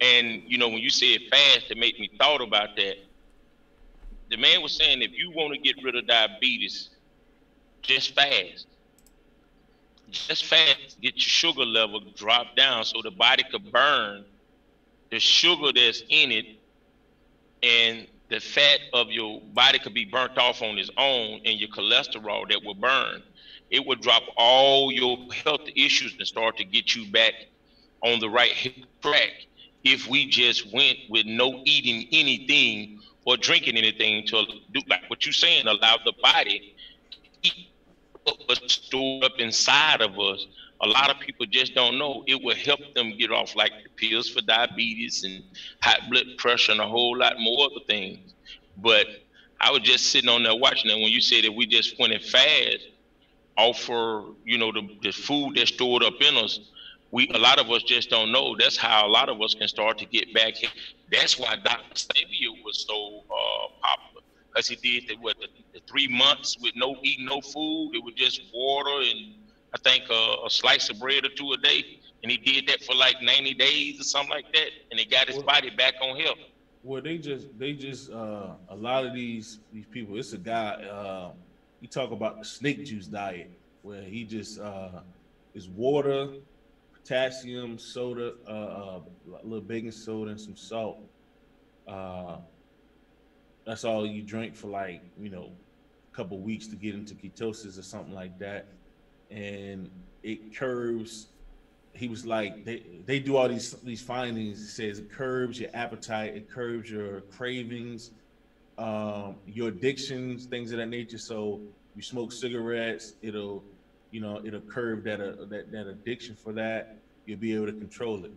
And you know, when you said fast, it made me thought about that. The man was saying if you want to get rid of diabetes, just fast. Just fast. Get your sugar level dropped down so the body could burn the sugar that's in it and the fat of your body could be burnt off on its own and your cholesterol that will burn. It would drop all your health issues and start to get you back on the right track if we just went with no eating anything or drinking anything to do like what you're saying, allow the body to eat what's stored up inside of us. A lot of people just don't know it will help them get off like the pills for diabetes and high blood pressure and a whole lot more other things. But I was just sitting on there watching it when you said that we just went and fast offer, you know, the, the food that's stored up in us we a lot of us just don't know. That's how a lot of us can start to get back. That's why Dr. Sebi was so uh, popular because he did the, what the, the, three months with no eating no food. It was just water and I think uh, a slice of bread or two a day, and he did that for like 90 days or something like that, and he got his body back on health. Well, they just they just uh, a lot of these these people. It's a guy. He talk about the snake juice diet, where he just uh, is water potassium, soda, uh, uh, a little baking soda, and some salt. Uh, that's all you drink for like you know, a couple weeks to get into ketosis or something like that, and it curbs. He was like, they they do all these these findings. It says it curbs your appetite, it curbs your cravings, um, your addictions, things of that nature. So you smoke cigarettes, it'll you know it'll curb that uh, that that addiction for that. You'll be able to control it.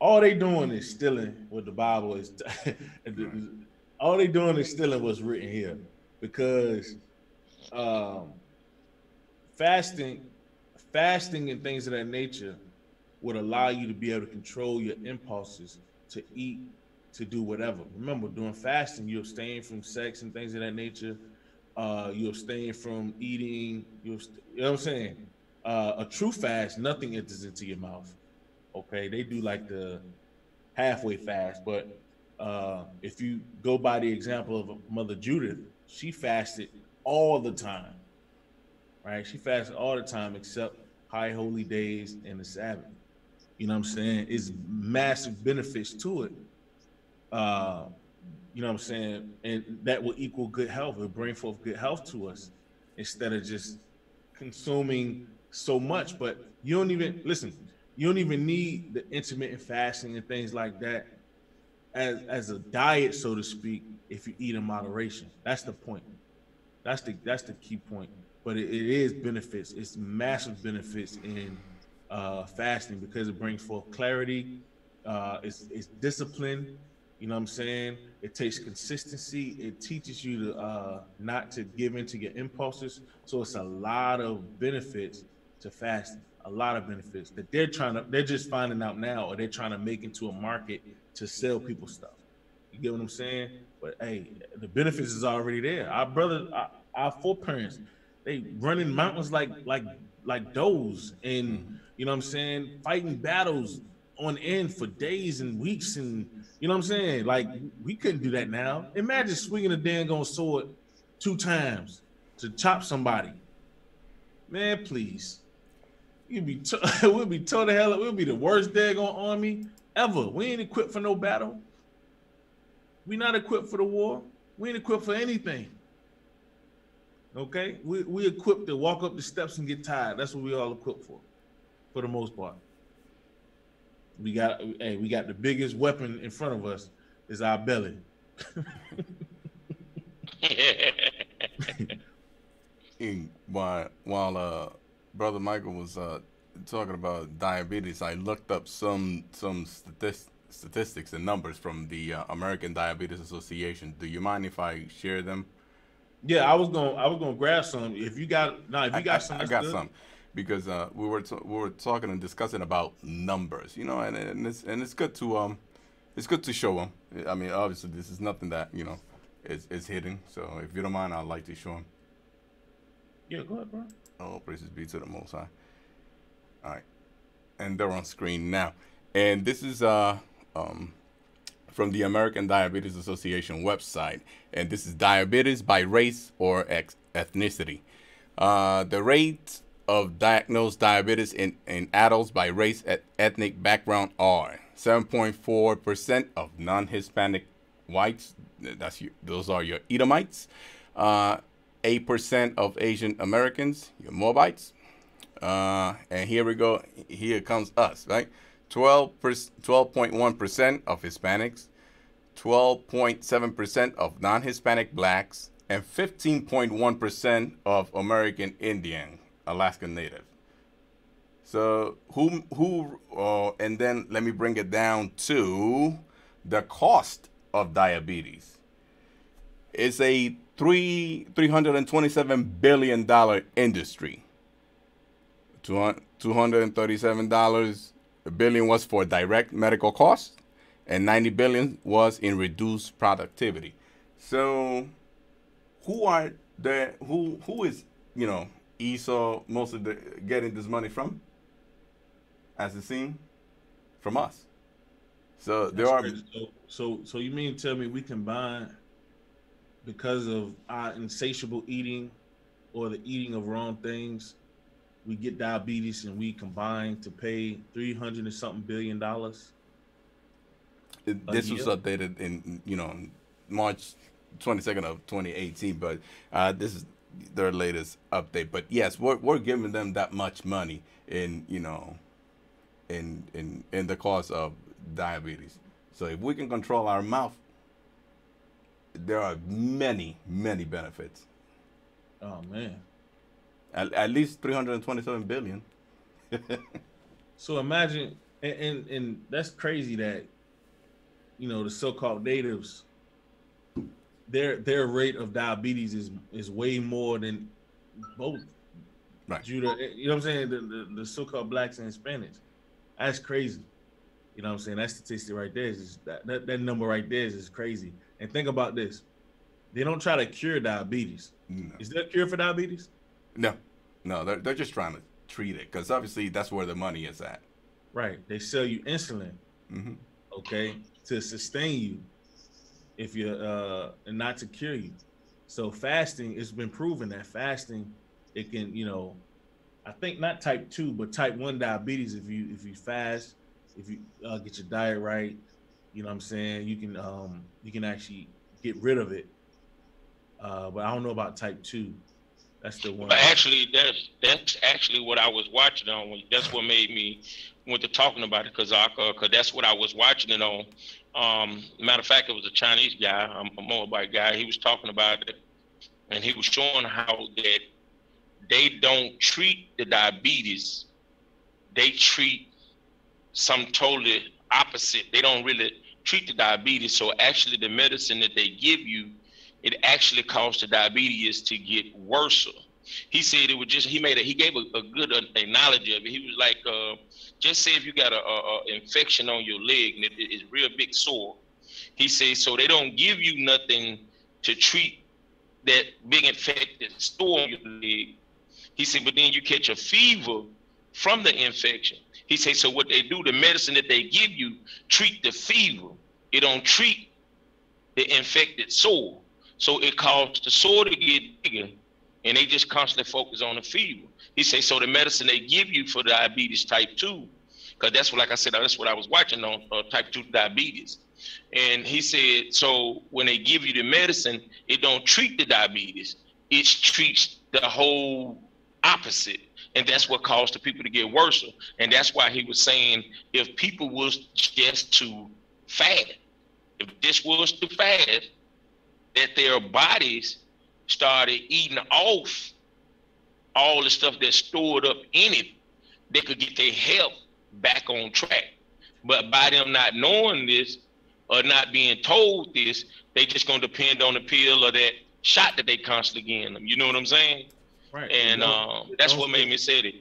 All they doing is stealing what the bible is *laughs* all they doing is stealing what's written here. Because um fasting fasting and things of that nature would allow you to be able to control your impulses to eat to do whatever remember doing fasting you're from sex and things of that nature uh, you abstain from eating. You, you know what I'm saying? Uh, a true fast, nothing enters into your mouth. Okay, they do like the halfway fast, but uh, if you go by the example of Mother Judith, she fasted all the time. Right? She fasted all the time except high holy days and the Sabbath. You know what I'm saying? It's massive benefits to it. Uh, you know what I'm saying? And that will equal good health. It'll bring forth good health to us instead of just consuming so much. But you don't even listen, you don't even need the intermittent fasting and things like that as as a diet, so to speak, if you eat in moderation. That's the point. That's the that's the key point. But it, it is benefits. It's massive benefits in uh, fasting because it brings forth clarity. Uh, it's, it's discipline you know what I'm saying? It takes consistency. It teaches you to uh, not to give into your impulses. So it's a lot of benefits to fasting. A lot of benefits that they're trying to. They're just finding out now, or they're trying to make into a market to sell people stuff. You get what I'm saying? But hey, the benefits is already there. Our brother, our, our foreparents, they running mountains like like like those, and you know what I'm saying, fighting battles on end for days and weeks, and you know what I'm saying? Like we couldn't do that now. Imagine swinging a dang sword two times to chop somebody. Man, please. You'd be *laughs* we'll be told the hell. We'll be the worst daggone army ever. We ain't equipped for no battle. We not equipped for the war. We ain't equipped for anything. Okay, we we equipped to walk up the steps and get tired. That's what we all equipped for, for the most part. We got hey, we got the biggest weapon in front of us is our belly. *laughs* while while uh, brother Michael was uh, talking about diabetes, I looked up some some statist- statistics and numbers from the uh, American Diabetes Association. Do you mind if I share them? Yeah, I was gonna I was gonna grab some. If you got now, if you got I, some, I that's got good. some because uh, we were we were talking and discussing about numbers, you know, and, and it's and it's good to um, it's good to show them. I mean, obviously, this is nothing that you know is is hidden. So if you don't mind, I'd like to show them. Yeah, go ahead, bro. Oh, praises be to the Most High. All right, and they're on screen now, and this is uh um from the American Diabetes Association website, and this is diabetes by race or ex- ethnicity. Uh, the rate of diagnosed diabetes in, in adults by race and ethnic background are 7.4% of non-Hispanic whites. That's your, those are your Edomites. Uh, 8% of Asian Americans, your Moabites. Uh, and here we go. Here comes us, right? 12 12.1% of Hispanics, 12.7% of non-Hispanic blacks, and 15.1% of American Indian, Alaskan Native. So who who uh, and then let me bring it down to the cost of diabetes. It's a three three hundred and twenty seven billion dollar industry. Two hundred and thirty seven dollars a billion was for direct medical costs, and ninety billion was in reduced productivity. So, who are the who who is you know Esau most of the getting this money from? As it seems, from us. So there That's are. So, so, so you mean tell me we combine because of our insatiable eating or the eating of wrong things, we get diabetes and we combine to pay three hundred and something billion dollars? This was updated in you know March 22nd of 2018, but uh, this is their latest update. But yes, we're we're giving them that much money in you know in in in the cause of diabetes. So if we can control our mouth, there are many many benefits. Oh man. At, at least 327 billion. *laughs* So imagine, and, and and that's crazy that you know the so-called natives, their their rate of diabetes is is way more than both Right. Judah. You know what I'm saying? The, the, the so-called blacks and Hispanics. That's crazy. You know what I'm saying? That statistic right there is that, that that number right there is just crazy. And think about this: they don't try to cure diabetes. No. Is there a cure for diabetes? No, no, they're they're just trying to treat it because obviously that's where the money is at. Right. They sell you insulin. hmm okay, to sustain you if you're uh and not to cure you. So fasting, it's been proven that fasting, it can, you know, I think not type two, but type one diabetes. If you if you fast, if you uh, get your diet right, you know what I'm saying, you can um you can actually get rid of it. Uh, but I don't know about type two. That's the one. But actually, that's that's actually what I was watching on. That's what made me went to talking about it because because that's what I was watching it on. Um, matter of fact, it was a Chinese guy, a Moabite guy. He was talking about it, and he was showing how that they don't treat the diabetes; they treat some totally opposite. They don't really treat the diabetes. So actually, the medicine that they give you it actually caused the diabetes to get worse. He said it was just. He made a. He gave a, a good analogy of it. He was like, uh, just say if you got a, a, a infection on your leg and it, it's real big sore. He says so they don't give you nothing to treat that big infected sore on your leg. He said, but then you catch a fever from the infection. He say, so what they do, the medicine that they give you, treat the fever. It don't treat the infected sore. So it causes the sore to get bigger, and they just constantly focus on the fever. He say, so the medicine they give you for diabetes type two, because that's what, like I said, that's what I was watching on uh, type two diabetes. And he said, so when they give you the medicine, it don't treat the diabetes. It treats the whole opposite. And that's what caused the people to get worse. And that's why he was saying if people was just to fast, if this was to fast, that their bodies started eating off all the stuff that's stored up in it, they could get their health back on track. But by them not knowing this or not being told this, they just gonna depend on the pill or that shot that they constantly getting them. You know what I'm saying? Right. And um, that's what made me say it.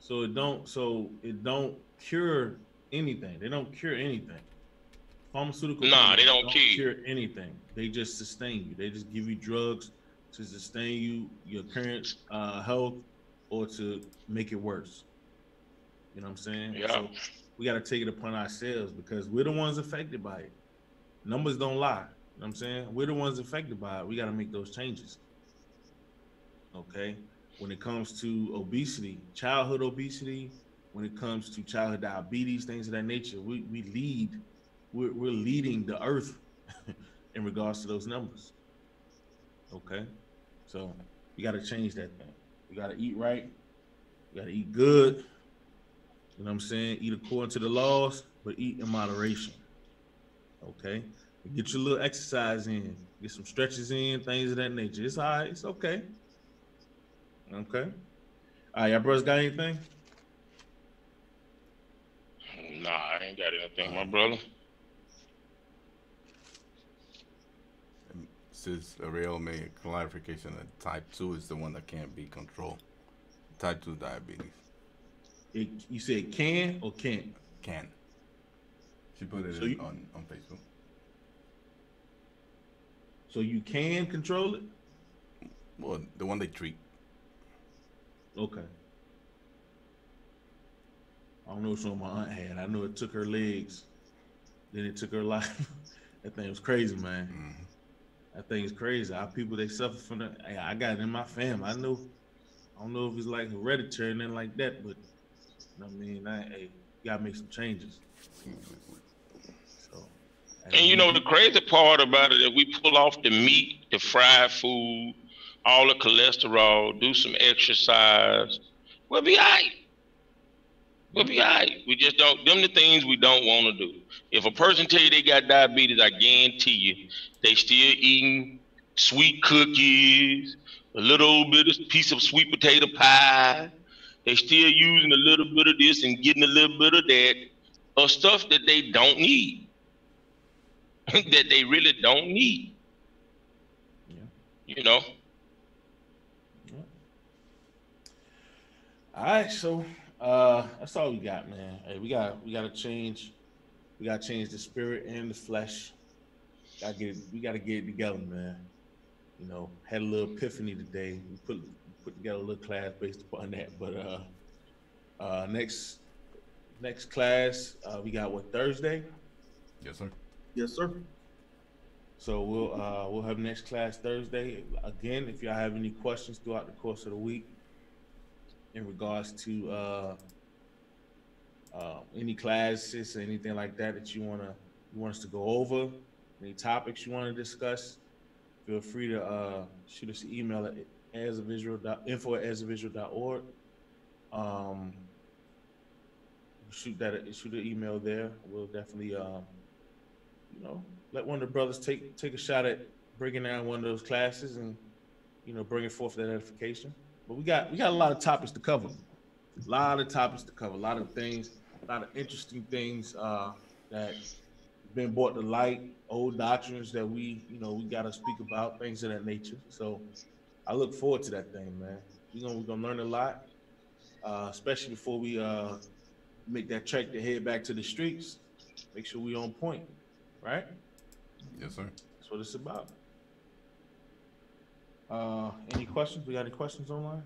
So it don't so it don't cure anything. They don't cure anything. Pharmaceutical Nah, they don't cure. anything. They just sustain you. They just give you drugs to sustain you, your current uh, health, or to make it worse. You know what I'm saying? Yeah. So we got to take it upon ourselves because we're the ones affected by it. Numbers don't lie. You know what I'm saying? We're the ones affected by it. We got to make those changes. Okay. When it comes to obesity, childhood obesity, when it comes to childhood diabetes, things of that nature, we, we lead, we're, we're leading the earth *laughs* in regards to those numbers. Okay. So you got to change that thing. We got to eat right. We got to eat good. You know what I'm saying? Eat according to the laws, but eat in moderation. Okay. Get your little exercise in, get some stretches in, things of that nature. It's all right. It's okay. Okay. All right, y'all brothers got anything? Nah, I ain't got anything, my brother. Since Ariel made a clarification that type 2 is the one that can't be controlled. Type 2 diabetes. It, you said can or can't? Can. She put it So in, you- on, on Facebook. So you can control it? Well, the one they treat. Okay. I don't know which one my aunt had. I know it took her legs. Then it took her life. *laughs* that thing was crazy, man. Mm-hmm. That thing is crazy. Our people they suffer from. Hey, I got it in my family. I know. I don't know if it's like hereditary nothing like that, but I mean, I gotta make some changes. So, And you know the crazy part about it, we pull off the meat, the fried food, all the cholesterol, do some exercise, we'll be all right. We'll be all right. We just don't, them the things we don't want to do. If a person tell you they got diabetes, I guarantee you, they still eating sweet cookies, a little bit of piece of sweet potato pie. They still using a little bit of this and getting a little bit of that, of stuff that they don't need. *laughs* that they really don't need. Yeah. You know? All right, so uh that's all we got, man. Hey, we got we gotta change, we gotta change the spirit and the flesh. Gotta get we gotta get it together, man. You know, had a little epiphany today. We put put together a little class based upon that. But uh uh next next class, uh we got what Thursday? Yes, sir. Yes, sir. So we'll uh we'll have next class Thursday. Again, if y'all have any questions throughout the course of the week in regards to uh uh any classes or anything like that that you wanna you want us to go over, any topics you want to discuss, feel free to uh shoot us an email at heirsofisrael.info at heirsofisrael.org. Um shoot that shoot an email there. We'll definitely um you know, let one of the brothers take take a shot at breaking down one of those classes and you know bringing forth that edification. But we got we got a lot of topics to cover, a lot of topics to cover, a lot of things, a lot of interesting things uh, that been brought to light, old doctrines that we you know we got to speak about, things of that nature. So I look forward to that thing, man. We gonna we gonna learn a lot, uh, especially before we uh, make that trek to head back to the streets. Make sure we on point, right? Yes, sir. That's what it's about. Uh, any questions? We got any questions online?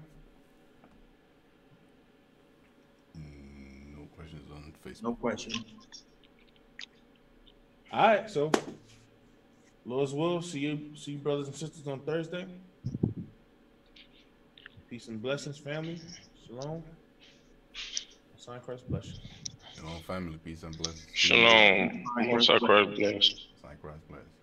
No questions on Facebook. No question. All right, so Lord's will. See you, see you, brothers and sisters, on Thursday. Peace and blessings, family. Shalom. Sign Christ bless you. Shalom, family. Peace and blessings. Shalom. Most High Christ bless. Sign Christ bless.